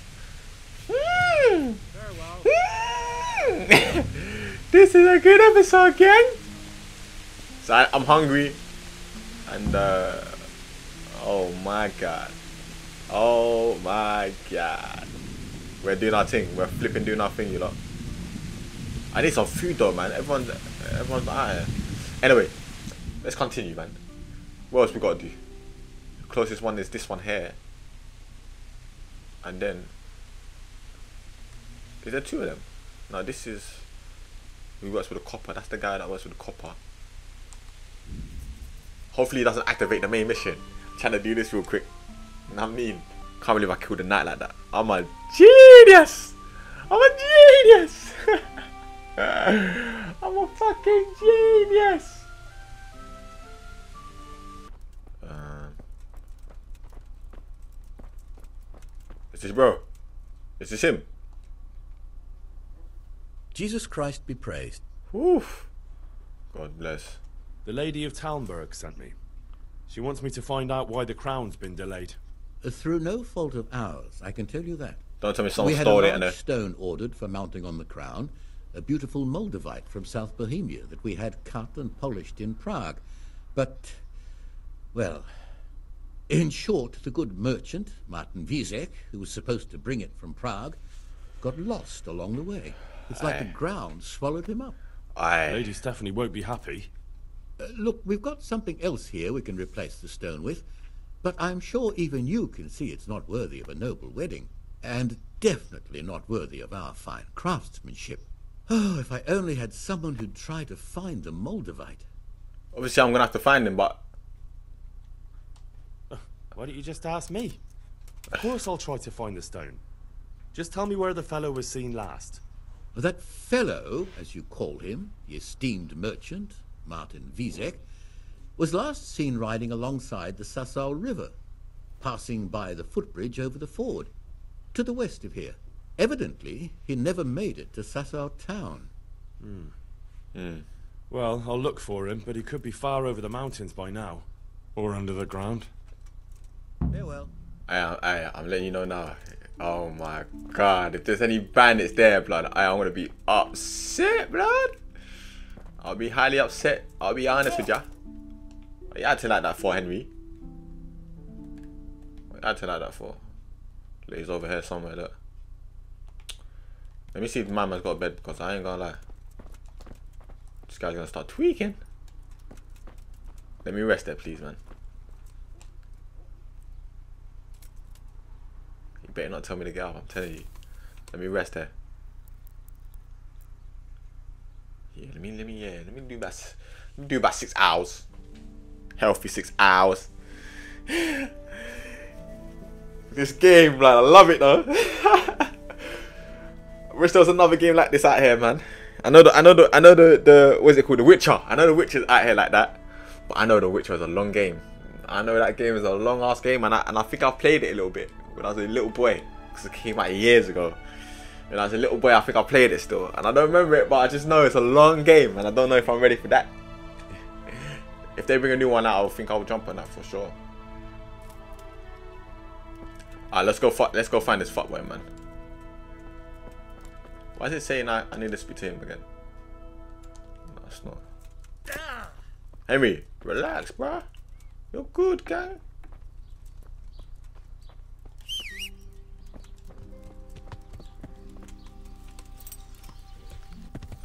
this is a good episode, gang. So I, I'm hungry, and uh, oh my god, oh my god, we're doing our thing. We're flipping doing our thing, you lot. I need some food though, man. Everyone's everyone's out. Anyway, let's continue, man. What else we gotta do? Closest one is this one here. And then is there two of them? No, this is who works with the copper. That's the guy that works with the copper. Hopefully he doesn't activate the main mission. trying to do this real quick. I mean? Can't believe I killed a knight like that. I'm a genius! I'm a genius! I'm a fucking genius! Um, is bro. this bro? Is this him? Jesus Christ be praised. Oof. God bless. The Lady of Talmberg sent me. She wants me to find out why the crown's been delayed. Uh, Through no fault of ours, I can tell you that. Don't tell me someone we had a large uh, stone ordered for mounting on the crown, a beautiful Moldavite from South Bohemia that we had cut and polished in Prague. But, well, in short, the good merchant, Martin Wieseck, who was supposed to bring it from Prague, got lost along the way. It's like the ground swallowed him up. I... Lady Stephanie won't be happy. Uh, look, we've got something else here we can replace the stone with, but I'm sure even you can see it's not worthy of a noble wedding, and definitely not worthy of our fine craftsmanship. Oh, if I only had someone who'd try to find the Moldavite. obviously I'm gonna have to find him, but Why don't you just ask me? Of course I'll try to find the stone. Just tell me where the fellow was seen last. That fellow, as you call him, the esteemed merchant, Martin Wieseck, was last seen riding alongside the Sasau River, passing by the footbridge over the ford, to the west of here. Evidently, he never made it to Sasau town. Hmm. Well, I'll look for him, but he could be far over the mountains by now. Or under the ground. Farewell. I, I, I'm letting you know now. Oh my god, if there's any bandits there, blood, I am gonna be upset, blood. I'll be highly upset. I'll be honest with ya. What you acting like that for, Henry? What you acting like that for? Lays over here somewhere, look. Let me see if my man's got a bed, because I ain't gonna lie. This guy's gonna start tweaking. Let me rest there, please, man. Better not tell me to get up, I'm telling you. Let me rest there. Yeah, let me, let me, yeah, let me do about, let me do about six hours. Healthy six hours. this game, man, I love it though. I wish there was another game like this out here, man. I know the, I know the, I know the, the, what's it called, The Witcher. I know The Witcher's out here like that, but I know The Witcher is a long game. I know that game is a long ass game, and I, and I think I've played it a little bit when I was a little boy, because it came out years ago. When I was a little boy, I think I played it still, and I don't remember it, but I just know it's a long game, and I don't know if I'm ready for that. if they bring a new one out, I think I'll jump on that for sure. Alright, let's go. Let's go find this fuckboy, man. Why is it saying I, I need to speak to him again? No, it's not. Henry, relax, bruh. You're good, gang.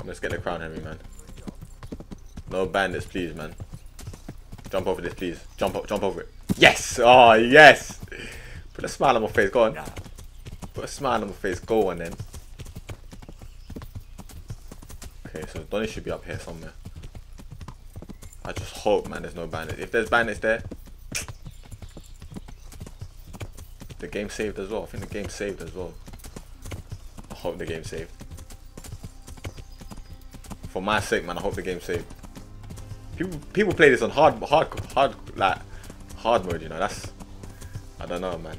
Let's get the crown, Henry, man. No bandits, please, man. Jump over this, please. Jump up, jump over it. Yes! Oh, yes! Put a smile on my face, go on. Put a smile on my face, go on then. Okay, so Donny should be up here somewhere. I just hope, man, there's no bandits. If there's bandits there, the game saved as well. I think the game saved as well. I hope the game saved. For my sake, man, I hope the game saved. People, people play this on hard, hard, hard, like hard mode. You know, that's I don't know, man.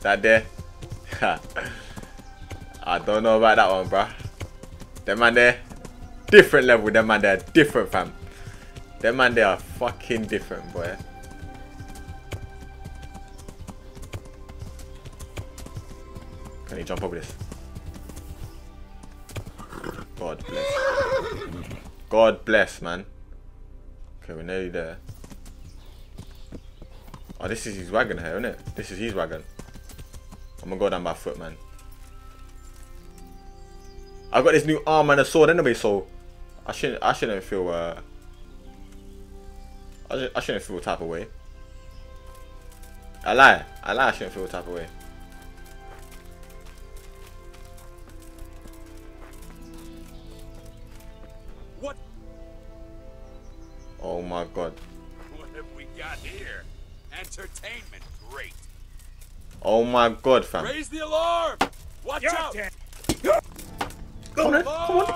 That there, I don't know about that one, bruh. Them man there, different level. Them man there, different fam. Them man they are fucking different, boy. Can you jump over this? God bless. God bless, man. Okay, we're nearly there. Oh, this is his wagon here, isn't it? This is his wagon. I'm gonna go down by foot, man. I got this new arm and a sword anyway, so I shouldn't. I shouldn't feel. Uh, I, I shouldn't feel type of way. I lie. I lie. I shouldn't feel type of way. Oh my god. What have we got here? Entertainment, great. Oh my god, fam. Raise the alarm! Watch You're out! dead. Come on, come on.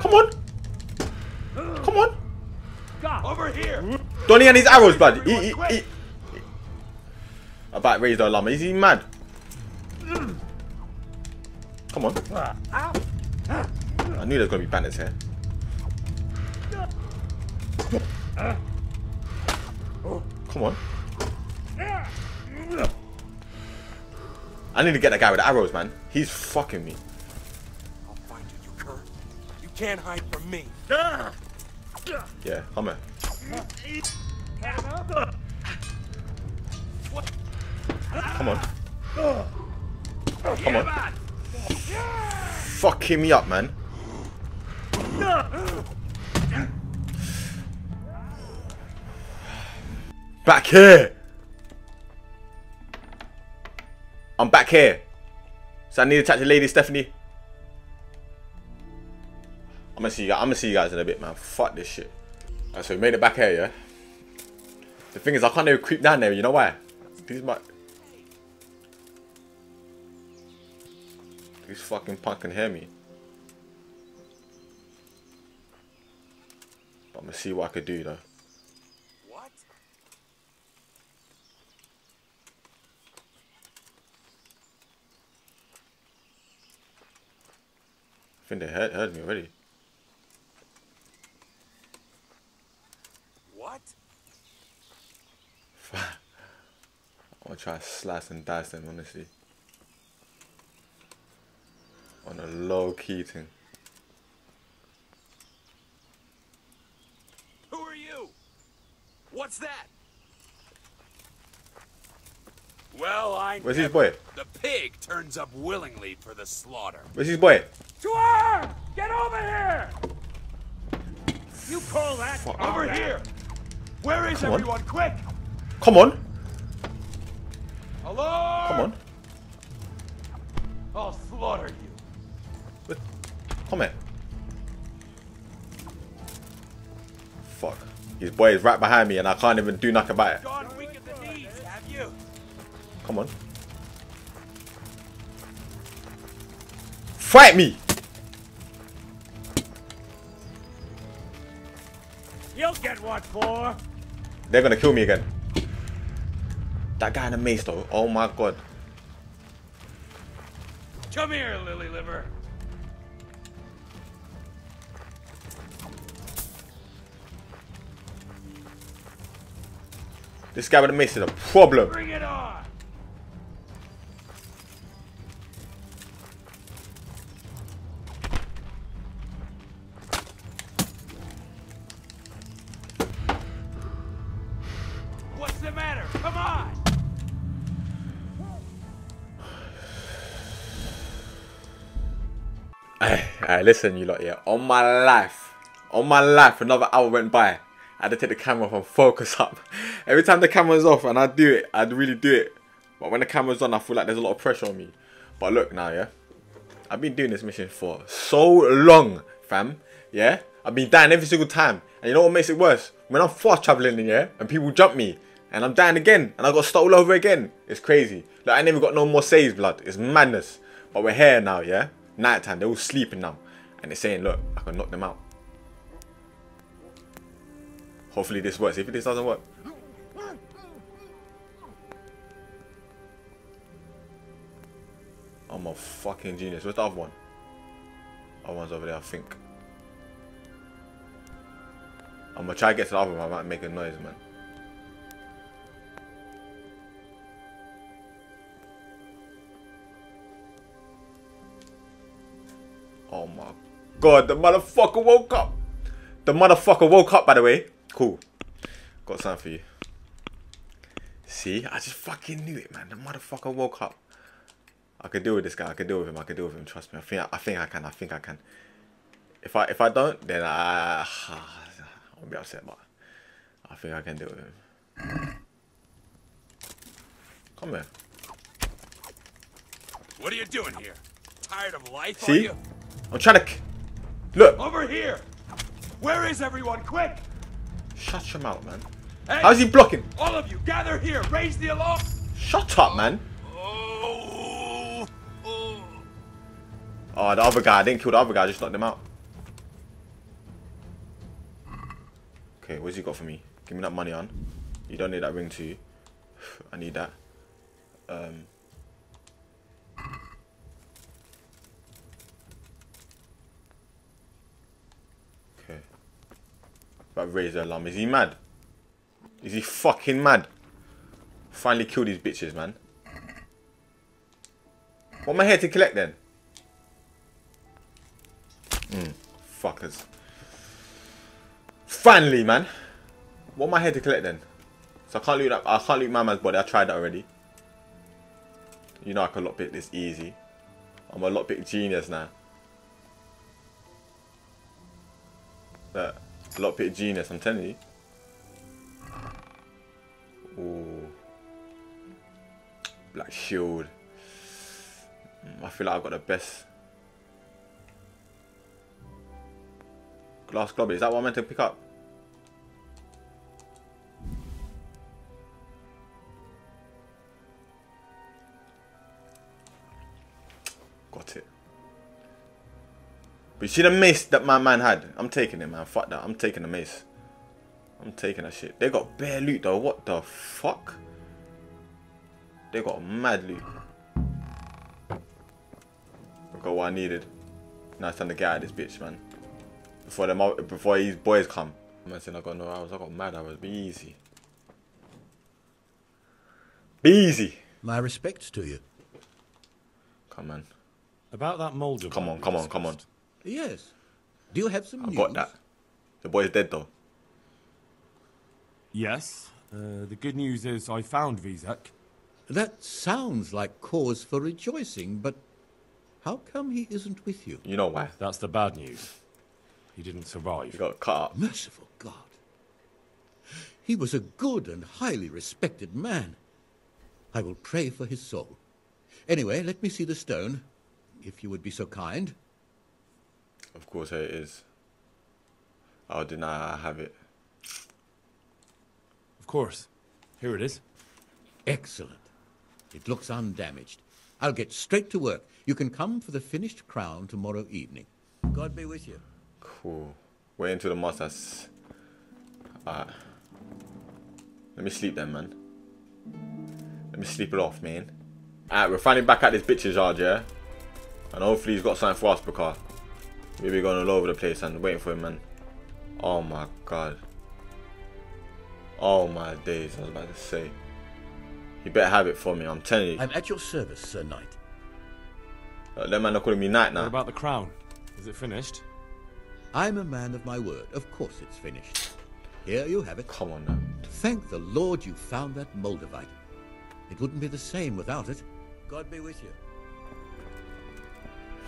Come on. Come on. Over here! Donny and his arrows, blood. He, he, he. About raise the alarm. Is he mad? Come on. I knew there was gonna be bandits here. Oh, come on. I need to get that guy with the arrows, man. He's fucking me. I'll find you, you cur. You can't hide from me. Yeah, come here. Come on. Come on. Fucking me up, man. Back here. I'm back here. So I need to touch the lady, Stephanie. I'm gonna see you guys. I'm gonna see you guys in a bit, man. Fuck this shit. Alright, so we made it back here, yeah. The thing is, I can't even creep down there. You know why? These my these fucking punk can hear me. But I'm gonna see what I could do though. What? I think they heard, heard me already. What? I'm gonna try to slice and dice them, honestly. On a low key thing. Who are you? What's that? Well, I Where's his boy? The pig turns up willingly for the slaughter. Where's his boy? To arms! Get over here! You call that over here? Where is Come on. everyone? Quick! Come on! Alarm! Come on! I'll slaughter you. Come here. Fuck. His boy is right behind me and I can't even do nothing about it. Come on. Fight me! You'll get what for. They're gonna kill me again. That guy in the mace though. Oh my god. Come here, lily liver. This guy with the mace is a problem. Bring it on. Listen, you lot, yeah. On my life, on my life, another hour went by. I had to take the camera off and focus up. Every time the camera's off and I do it, I'd really do it. But when the camera's on, I feel like there's a lot of pressure on me. But look now, yeah. I've been doing this mission for so long, fam. Yeah? I've been dying every single time. And you know what makes it worse? When I'm fast traveling in yeah, and people jump me, and I'm dying again, and I got start all over again. It's crazy. Like I never got no more saves, blood. It's madness. But we're here now, yeah? Nighttime, they're all sleeping now. And they're saying, look, I can knock them out. Hopefully this works. If this doesn't work. I'm a fucking genius. Where's the other one? Other one's over there, I think. I'm gonna try to get to the other one. I might make a noise, man. God, the motherfucker woke up. The motherfucker woke up, by the way. Cool. Got something for you. See, I just fucking knew it, man. The motherfucker woke up. I could deal with this guy. I could deal with him. I could deal with him. Trust me. I think. I, think I can. I think I can. If I if I don't, then I I'll be upset. But I think I can deal with him. Come here. What are you doing here? Tired of life, See? you? I'm trying to. Look. Over here! Where is everyone? Quick! Shut your mouth, man. Hey! How's he blocking? All of you, gather here! Raise the alarm! Shut up, man. Oh, the other guy. I didn't kill the other guy. I just knocked him out. Okay, what's he got for me? Give me that money on. You don't need that ring too. I need that. Um. But raise the alarm. Is he mad? Is he fucking mad? Finally kill these bitches, man. What am I here to collect then? Mm, fuckers. Finally, man. What am I here to collect then? So I can't loot that. I can't loot my man's body. I tried that already. You know I can lockpick this easy. I'm a lockpick genius now. That lockpick genius. I'm telling you. Ooh. Black shield. Mm, I feel like I've got the best. Glass globe. Is that what I'm meant to pick up? Got it. But you see the mace that my man had? I'm taking it, man. Fuck that. I'm taking the mace. I'm taking that shit. They got bare loot, though. What the fuck? They got mad loot. I got what I needed. Now it's time to get out of this bitch, man. Before them, o- before these boys come. Man saying I got no hours. I got mad hours. Be easy. Be easy. My respects to you. Come on. About that Molder. Come on, come on, come on. Yes. Do you have some I news? got that. The boy's dead though. Yes. Uh, the good news is I found Vizek. That sounds like cause for rejoicing, but how come he isn't with you? You know why? That's the bad news. He didn't survive. He got cut up. Merciful God. He was a good and highly respected man. I will pray for his soul. Anyway, let me see the stone, if you would be so kind. Of course, here it is. I'll deny I have it. Of course. Here it is. Excellent. It looks undamaged. I'll get straight to work. You can come for the finished crown tomorrow evening. God be with you. Cool. Wait until the masters. Alright. Let me sleep then, man. Let me sleep it off, man. Alright, we're finally back at this bitch's yard, yeah? And hopefully he's got something for us because we've been going all over the place and waiting for him, man. Oh my god. Oh my days, I was about to say. You better have it for me, I'm telling you. I'm at your service, Sir Knight. Uh, them man are calling me Knight now. What about the crown? Is it finished? I'm a man of my word. Of course it's finished. Here you have it. Come on now. Thank the Lord you found that Moldavite. It wouldn't be the same without it. God be with you.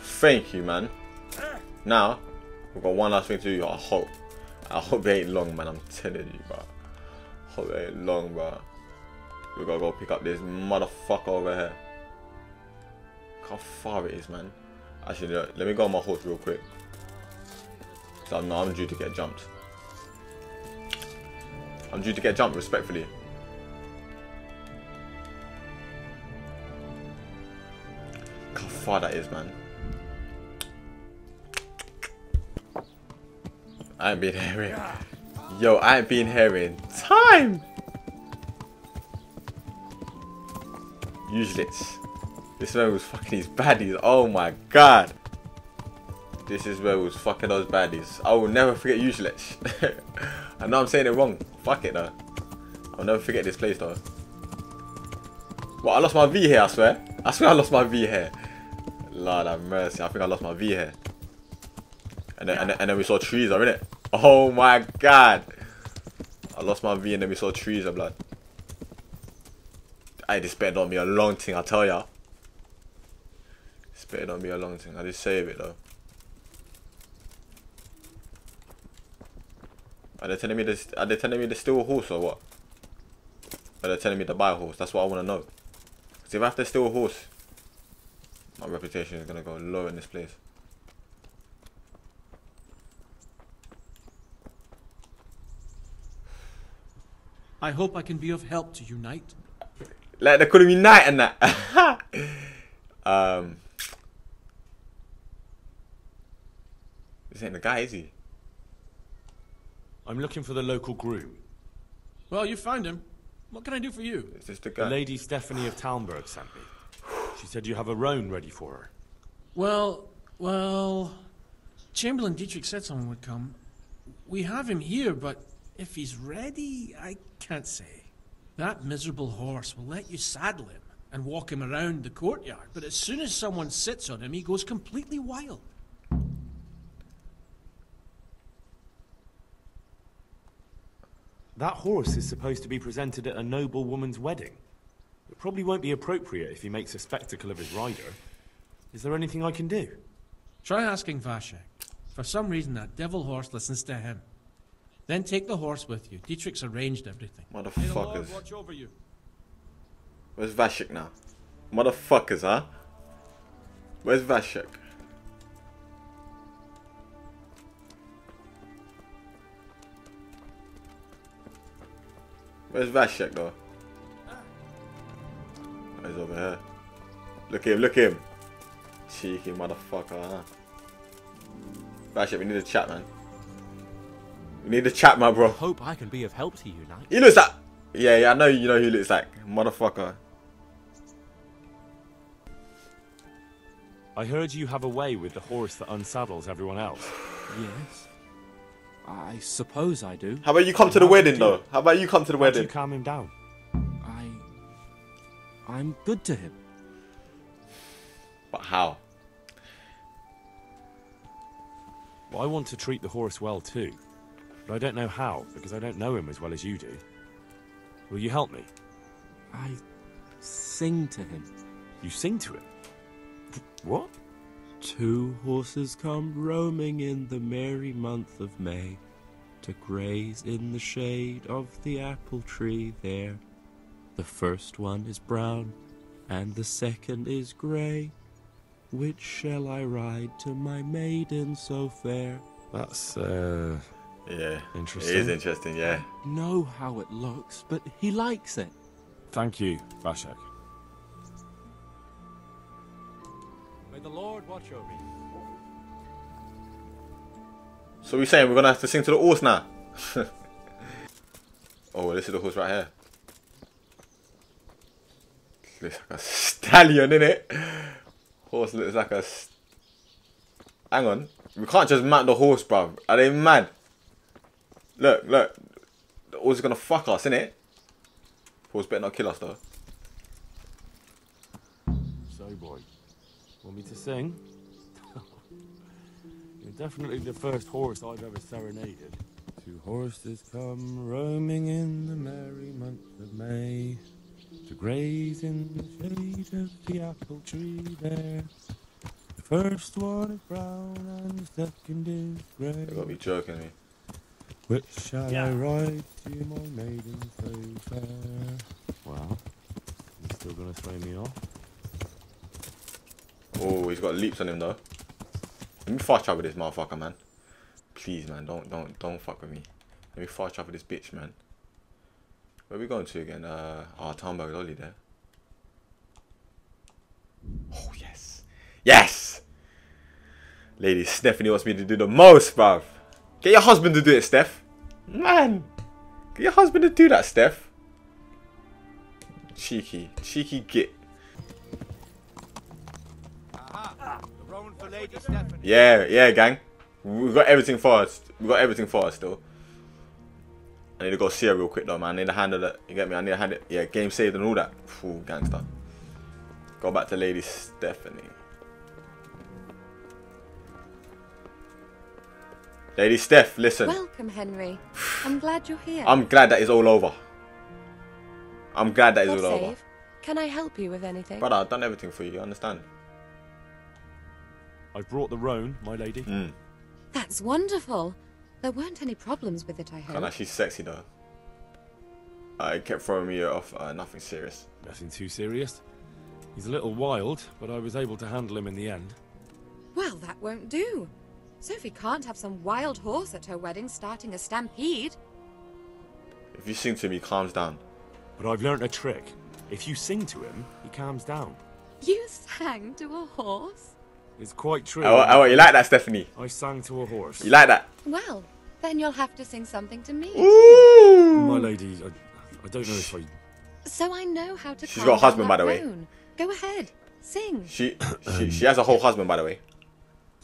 Thank you, man. Now, we've got one last thing to do. I hope. I hope it ain't long, man. I'm telling you, bro. Hope it ain't long, bro. We gotta go pick up this motherfucker over here. Look how far it is, man. Actually, let me go on my horse real quick. So I'm, I'm due to get jumped. I'm due to get jumped, respectfully. Look how far that is, man. I ain't been here. Yo, I ain't been here in time! Useless. This man was fucking these baddies. Oh my god. This is where we was fucking those baddies. I will never forget Useless. I know I'm saying it wrong. Fuck it though. I'll never forget this place though. What, I lost my V here, I swear. I swear I lost my V here. Lord have mercy. I think I lost my V here. And then, and then, and then we saw trees, are in it? Oh my god. I lost my V and then we saw trees, of blood. I just on me a long thing, I tell ya. Better on me a long thing. I just save it though. Are they telling me this? Are they telling me to steal a horse or what? Are they telling me to buy a horse? That's what I want to know. Because if I have to steal a horse, my reputation is gonna go low in this place. I hope I can be of help to you, Knight. Like they couldn't be night and that. um, this ain't the guy, is he? I'm looking for the local groom. Well, you found him. What can I do for you? Is this the The lady Stephanie of Talmberg sent me. She said you have a roan ready for her. Well, well, Chamberlain Dietrich said someone would come. We have him here, but if he's ready, I can't say. That miserable horse will let you saddle him and walk him around the courtyard, but as soon as someone sits on him, he goes completely wild. That horse is supposed to be presented at a noble woman's wedding. It probably won't be appropriate if he makes a spectacle of his rider. Is there anything I can do? Try asking Vashek. For some reason, that devil horse listens to him. Then take the horse with you. Dietrich's arranged everything. May the Motherfuckers. watch over you. Where's Vashek now? Motherfuckers, huh? Where's Vashek? Where's Vashek though? Oh, he's over here. Look at him, look at him. Cheeky motherfucker, huh? Vashek, we need a chat, man. We need a chat, my bro. Hope I can be of help to you, Knight. He looks like. Yeah, yeah, I know you know who he looks like. Motherfucker. I heard you have a way with the horse that unsaddles everyone else. Yes. I suppose I do. How about you come to the wedding though? How about you come to the How'd you wedding? calm him down? I. I'm good to him. But how? Well, I want to treat the horse well too. But I don't know how, because I don't know him as well as you do. Will you help me? I sing to him. You sing to him? What? Two horses come roaming in the merry month of May to graze in the shade of the apple tree there. The first one is brown and the second is grey. Which shall I ride to my maiden so fair? That's, uh. Yeah. Interesting. It is interesting, yeah. Know how it looks, but he likes it. Thank you, Vashek. May the Lord watch over you. So we're saying we're gonna have to sing to the horse now. oh, this is the horse right here. Looks like a stallion, in it. Horse looks like a. St- Hang on, we can't just mount the horse, bruv. Are they mad? Look, look. The horse is gonna fuck us, innit? Horse better not kill us though. So, boy, want me to sing? You're definitely the first horse I've ever serenaded. Two horses come roaming in the merry month of May to graze in the shade of the apple tree there. The First one is brown and the second is grey. You gotta be joking me. Which shall Yeah. I write to my maiden so fair? Well, He's still gonna throw me off? Oh, he's got leaps on him though. Let me fast travel this motherfucker, man. Please, man, don't don't don't fuck with me. Let me fast travel this bitch, man. Where we going to again? Uh, oh, Tarnberg Lolly there. Oh yes, yes. Lady Stephanie wants me to do the most, bruv. Get your husband to do it, Steph. Man, get your husband to do that, Steph. Cheeky, cheeky git. Yeah, yeah, gang. We got everything for us. We got everything for us still. I need to go see her real quick though, man. I need to handle it. You get me? I need to handle it. Yeah, game saved and all that. Fool gangster. Go back to Lady Stephanie. Lady Steph, listen. Welcome, Henry. I'm glad you're here. I'm glad that is all over. I'm glad that is What all over. save? Can I help you with anything? Brother, I've done everything for you, you understand? I brought the roan, my lady. Mm. That's wonderful. There weren't any problems with it, I hope. Kinda, she's sexy though. I kept throwing me off. Uh, nothing serious. Nothing too serious. He's a little wild, but I was able to handle him in the end. Well, that won't do. Sophie can't have some wild horse at her wedding starting a stampede. If you sing to him, he calms down. But I've learnt a trick. If you sing to him, he calms down. You sang to a horse? It's quite true. Oh, oh, you like that, Stephanie? I sang to a horse. You like that? Well, then you'll have to sing something to me. My lady, I, I don't know if I. So I know how to She's calm got a husband, by the way. roan. Go ahead, sing. She, she she has a whole husband, by the way.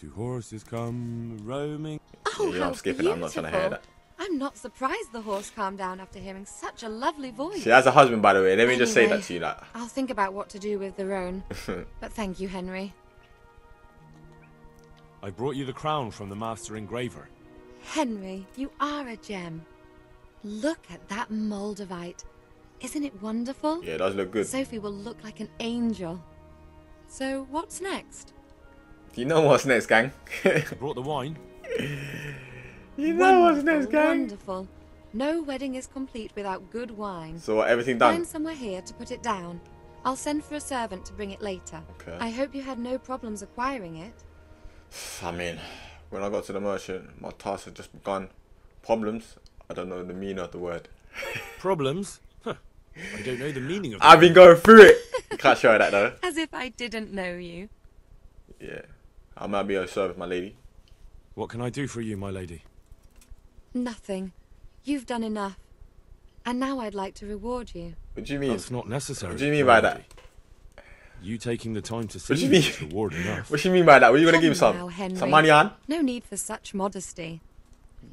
Two horses come roaming. Oh, you know how I'm skipping. I'm not trying to hear beautiful. that. I'm not surprised the horse calmed down after hearing such a lovely voice. She has a husband, by the way. Let me just say that to you, like. I'll think about what to do with the roan. but thank you, Henry. I brought you the crown from the master engraver. Henry, you are a gem. Look at that Moldavite. Isn't it wonderful? Yeah, it does look good. Sophie will look like an angel. So, what's next? You know what's next, gang? I brought the wine. you know what's next, gang? Wonderful. No wedding is complete without good wine. So what, everything done? Find somewhere here to put it down. I'll send for a servant to bring it later. Okay. I hope you had no problems acquiring it. I mean, when I got to the merchant, my task had just begun. Problems? I don't know the meaning of the word. Problems? Huh. I don't know the meaning of. I've been going through it. Can't show that though. As if I didn't know you. Yeah. I might be of service, my lady. What can I do for you, my lady? Nothing. You've done enough. And now I'd like to reward you. What do you mean? That's not necessary. What do you mean my by that? You taking the time to see What do you me mean? is reward enough. What do you mean by that? What are you gonna Come give some? now, Henry. Some money on? No need for such modesty.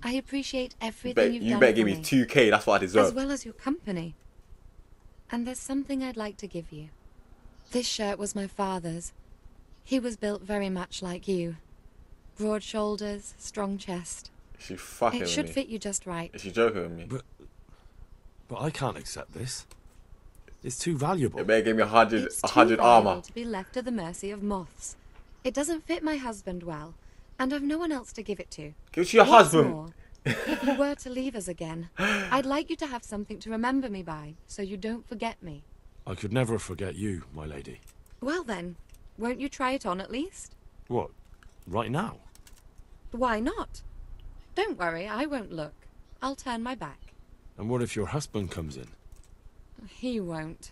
I appreciate You, everything bet, you've you done better give me, me 2k, that's what I deserve. as well as your company. And there's something I'd like to give you. This shirt was my father's. He was built very much like you. Broad shoulders, strong chest. Is she fucking it should me? fit you just right. Is she joking with me? But, but I can't accept this. It's too valuable. It may give me a hundred, It's a too hundred valuable armor. to be left to the mercy of moths. It doesn't fit my husband well, and I've no one else to give it to. Give it to your What's husband. more, if you were to leave us again, I'd like you to have something to remember me by, so you don't forget me. I could never forget you, my lady. Well then, won't you try it on at least? What? Right now? Why not? Don't worry, I won't look. I'll turn my back. And what if your husband comes in? He won't.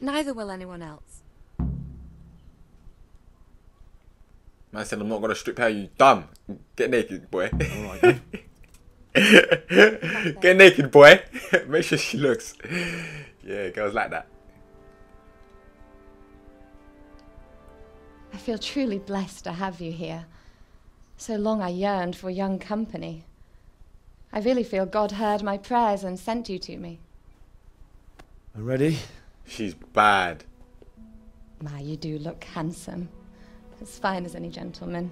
Neither will anyone else. Man said I'm not gonna strip hair, you dumb. Get naked, boy. Alright. Get naked, boy. Make sure she looks. Yeah, girls like that. I feel truly blessed to have you here. So long I yearned for young company. I really feel God heard my prayers and sent you to me. Ready? She's bad. My, you do look handsome. As fine as any gentleman.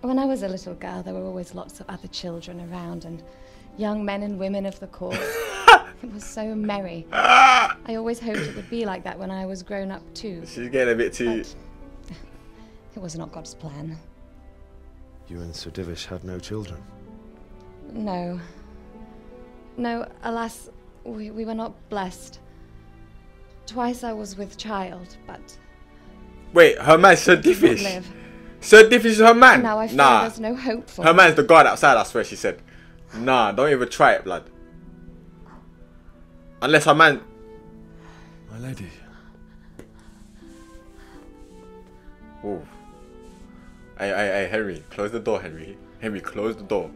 When I was a little girl, there were always lots of other children around and young men and women of the court. it was so merry. I always hoped it would be like that when I was grown up, too. She's getting a bit too. It was not God's plan. You and Sir Divish had no children. No. No, alas, we, we were not blessed. Twice I was with child, but Wait, her man Sir did not Divish. live. Sir Divish is her man. Now I fear nah. there's no hope for Her me. man's the guard outside, I swear she said. Nah, don't even try it, blood. Unless her man. My lady. Whoa. Hey, hey, hey, Henry, close the door, Henry. Henry, close the door.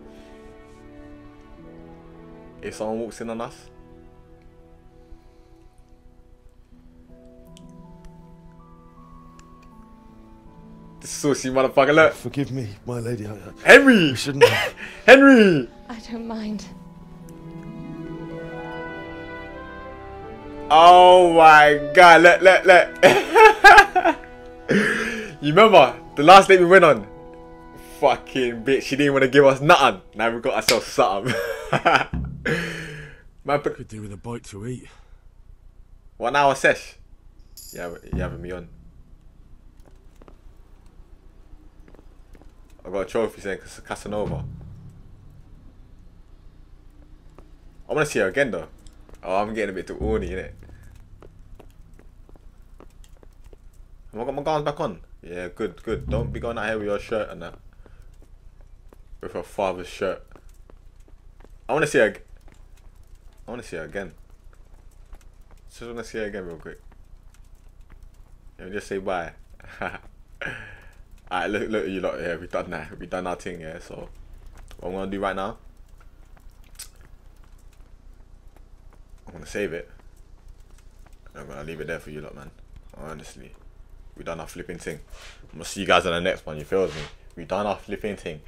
If someone walks in on us, this saucy motherfucker, look. Forgive me, my lady. I, I, Henry! We shouldn't have. Henry! I don't mind. Oh my god, look, look, look. you remember the last date we went on? Fucking bitch, she didn't want to give us nothing. Now we got ourselves something. Man, put Could do with a bite to eat. one hour sesh. Yeah, you having me on. I got a trophy saying Cas- Casanova. I want to see her again though. Oh, I'm getting a bit too horny, innit? Have I got my guns back on? Yeah, good, good. Don't be going out here with your shirt and that. With her father's shirt. I want to see her. I want to see her again. Just want to see her again real quick. Let me just say bye. Alright, look, look, you lot. Yeah, we done that. We done our thing. Yeah, so what I'm gonna do right now. I'm gonna save it. I'm gonna leave it there for you lot, man. Honestly. We done our flipping thing. I'm gonna see you guys on the next one, you feel me? We done our flipping thing.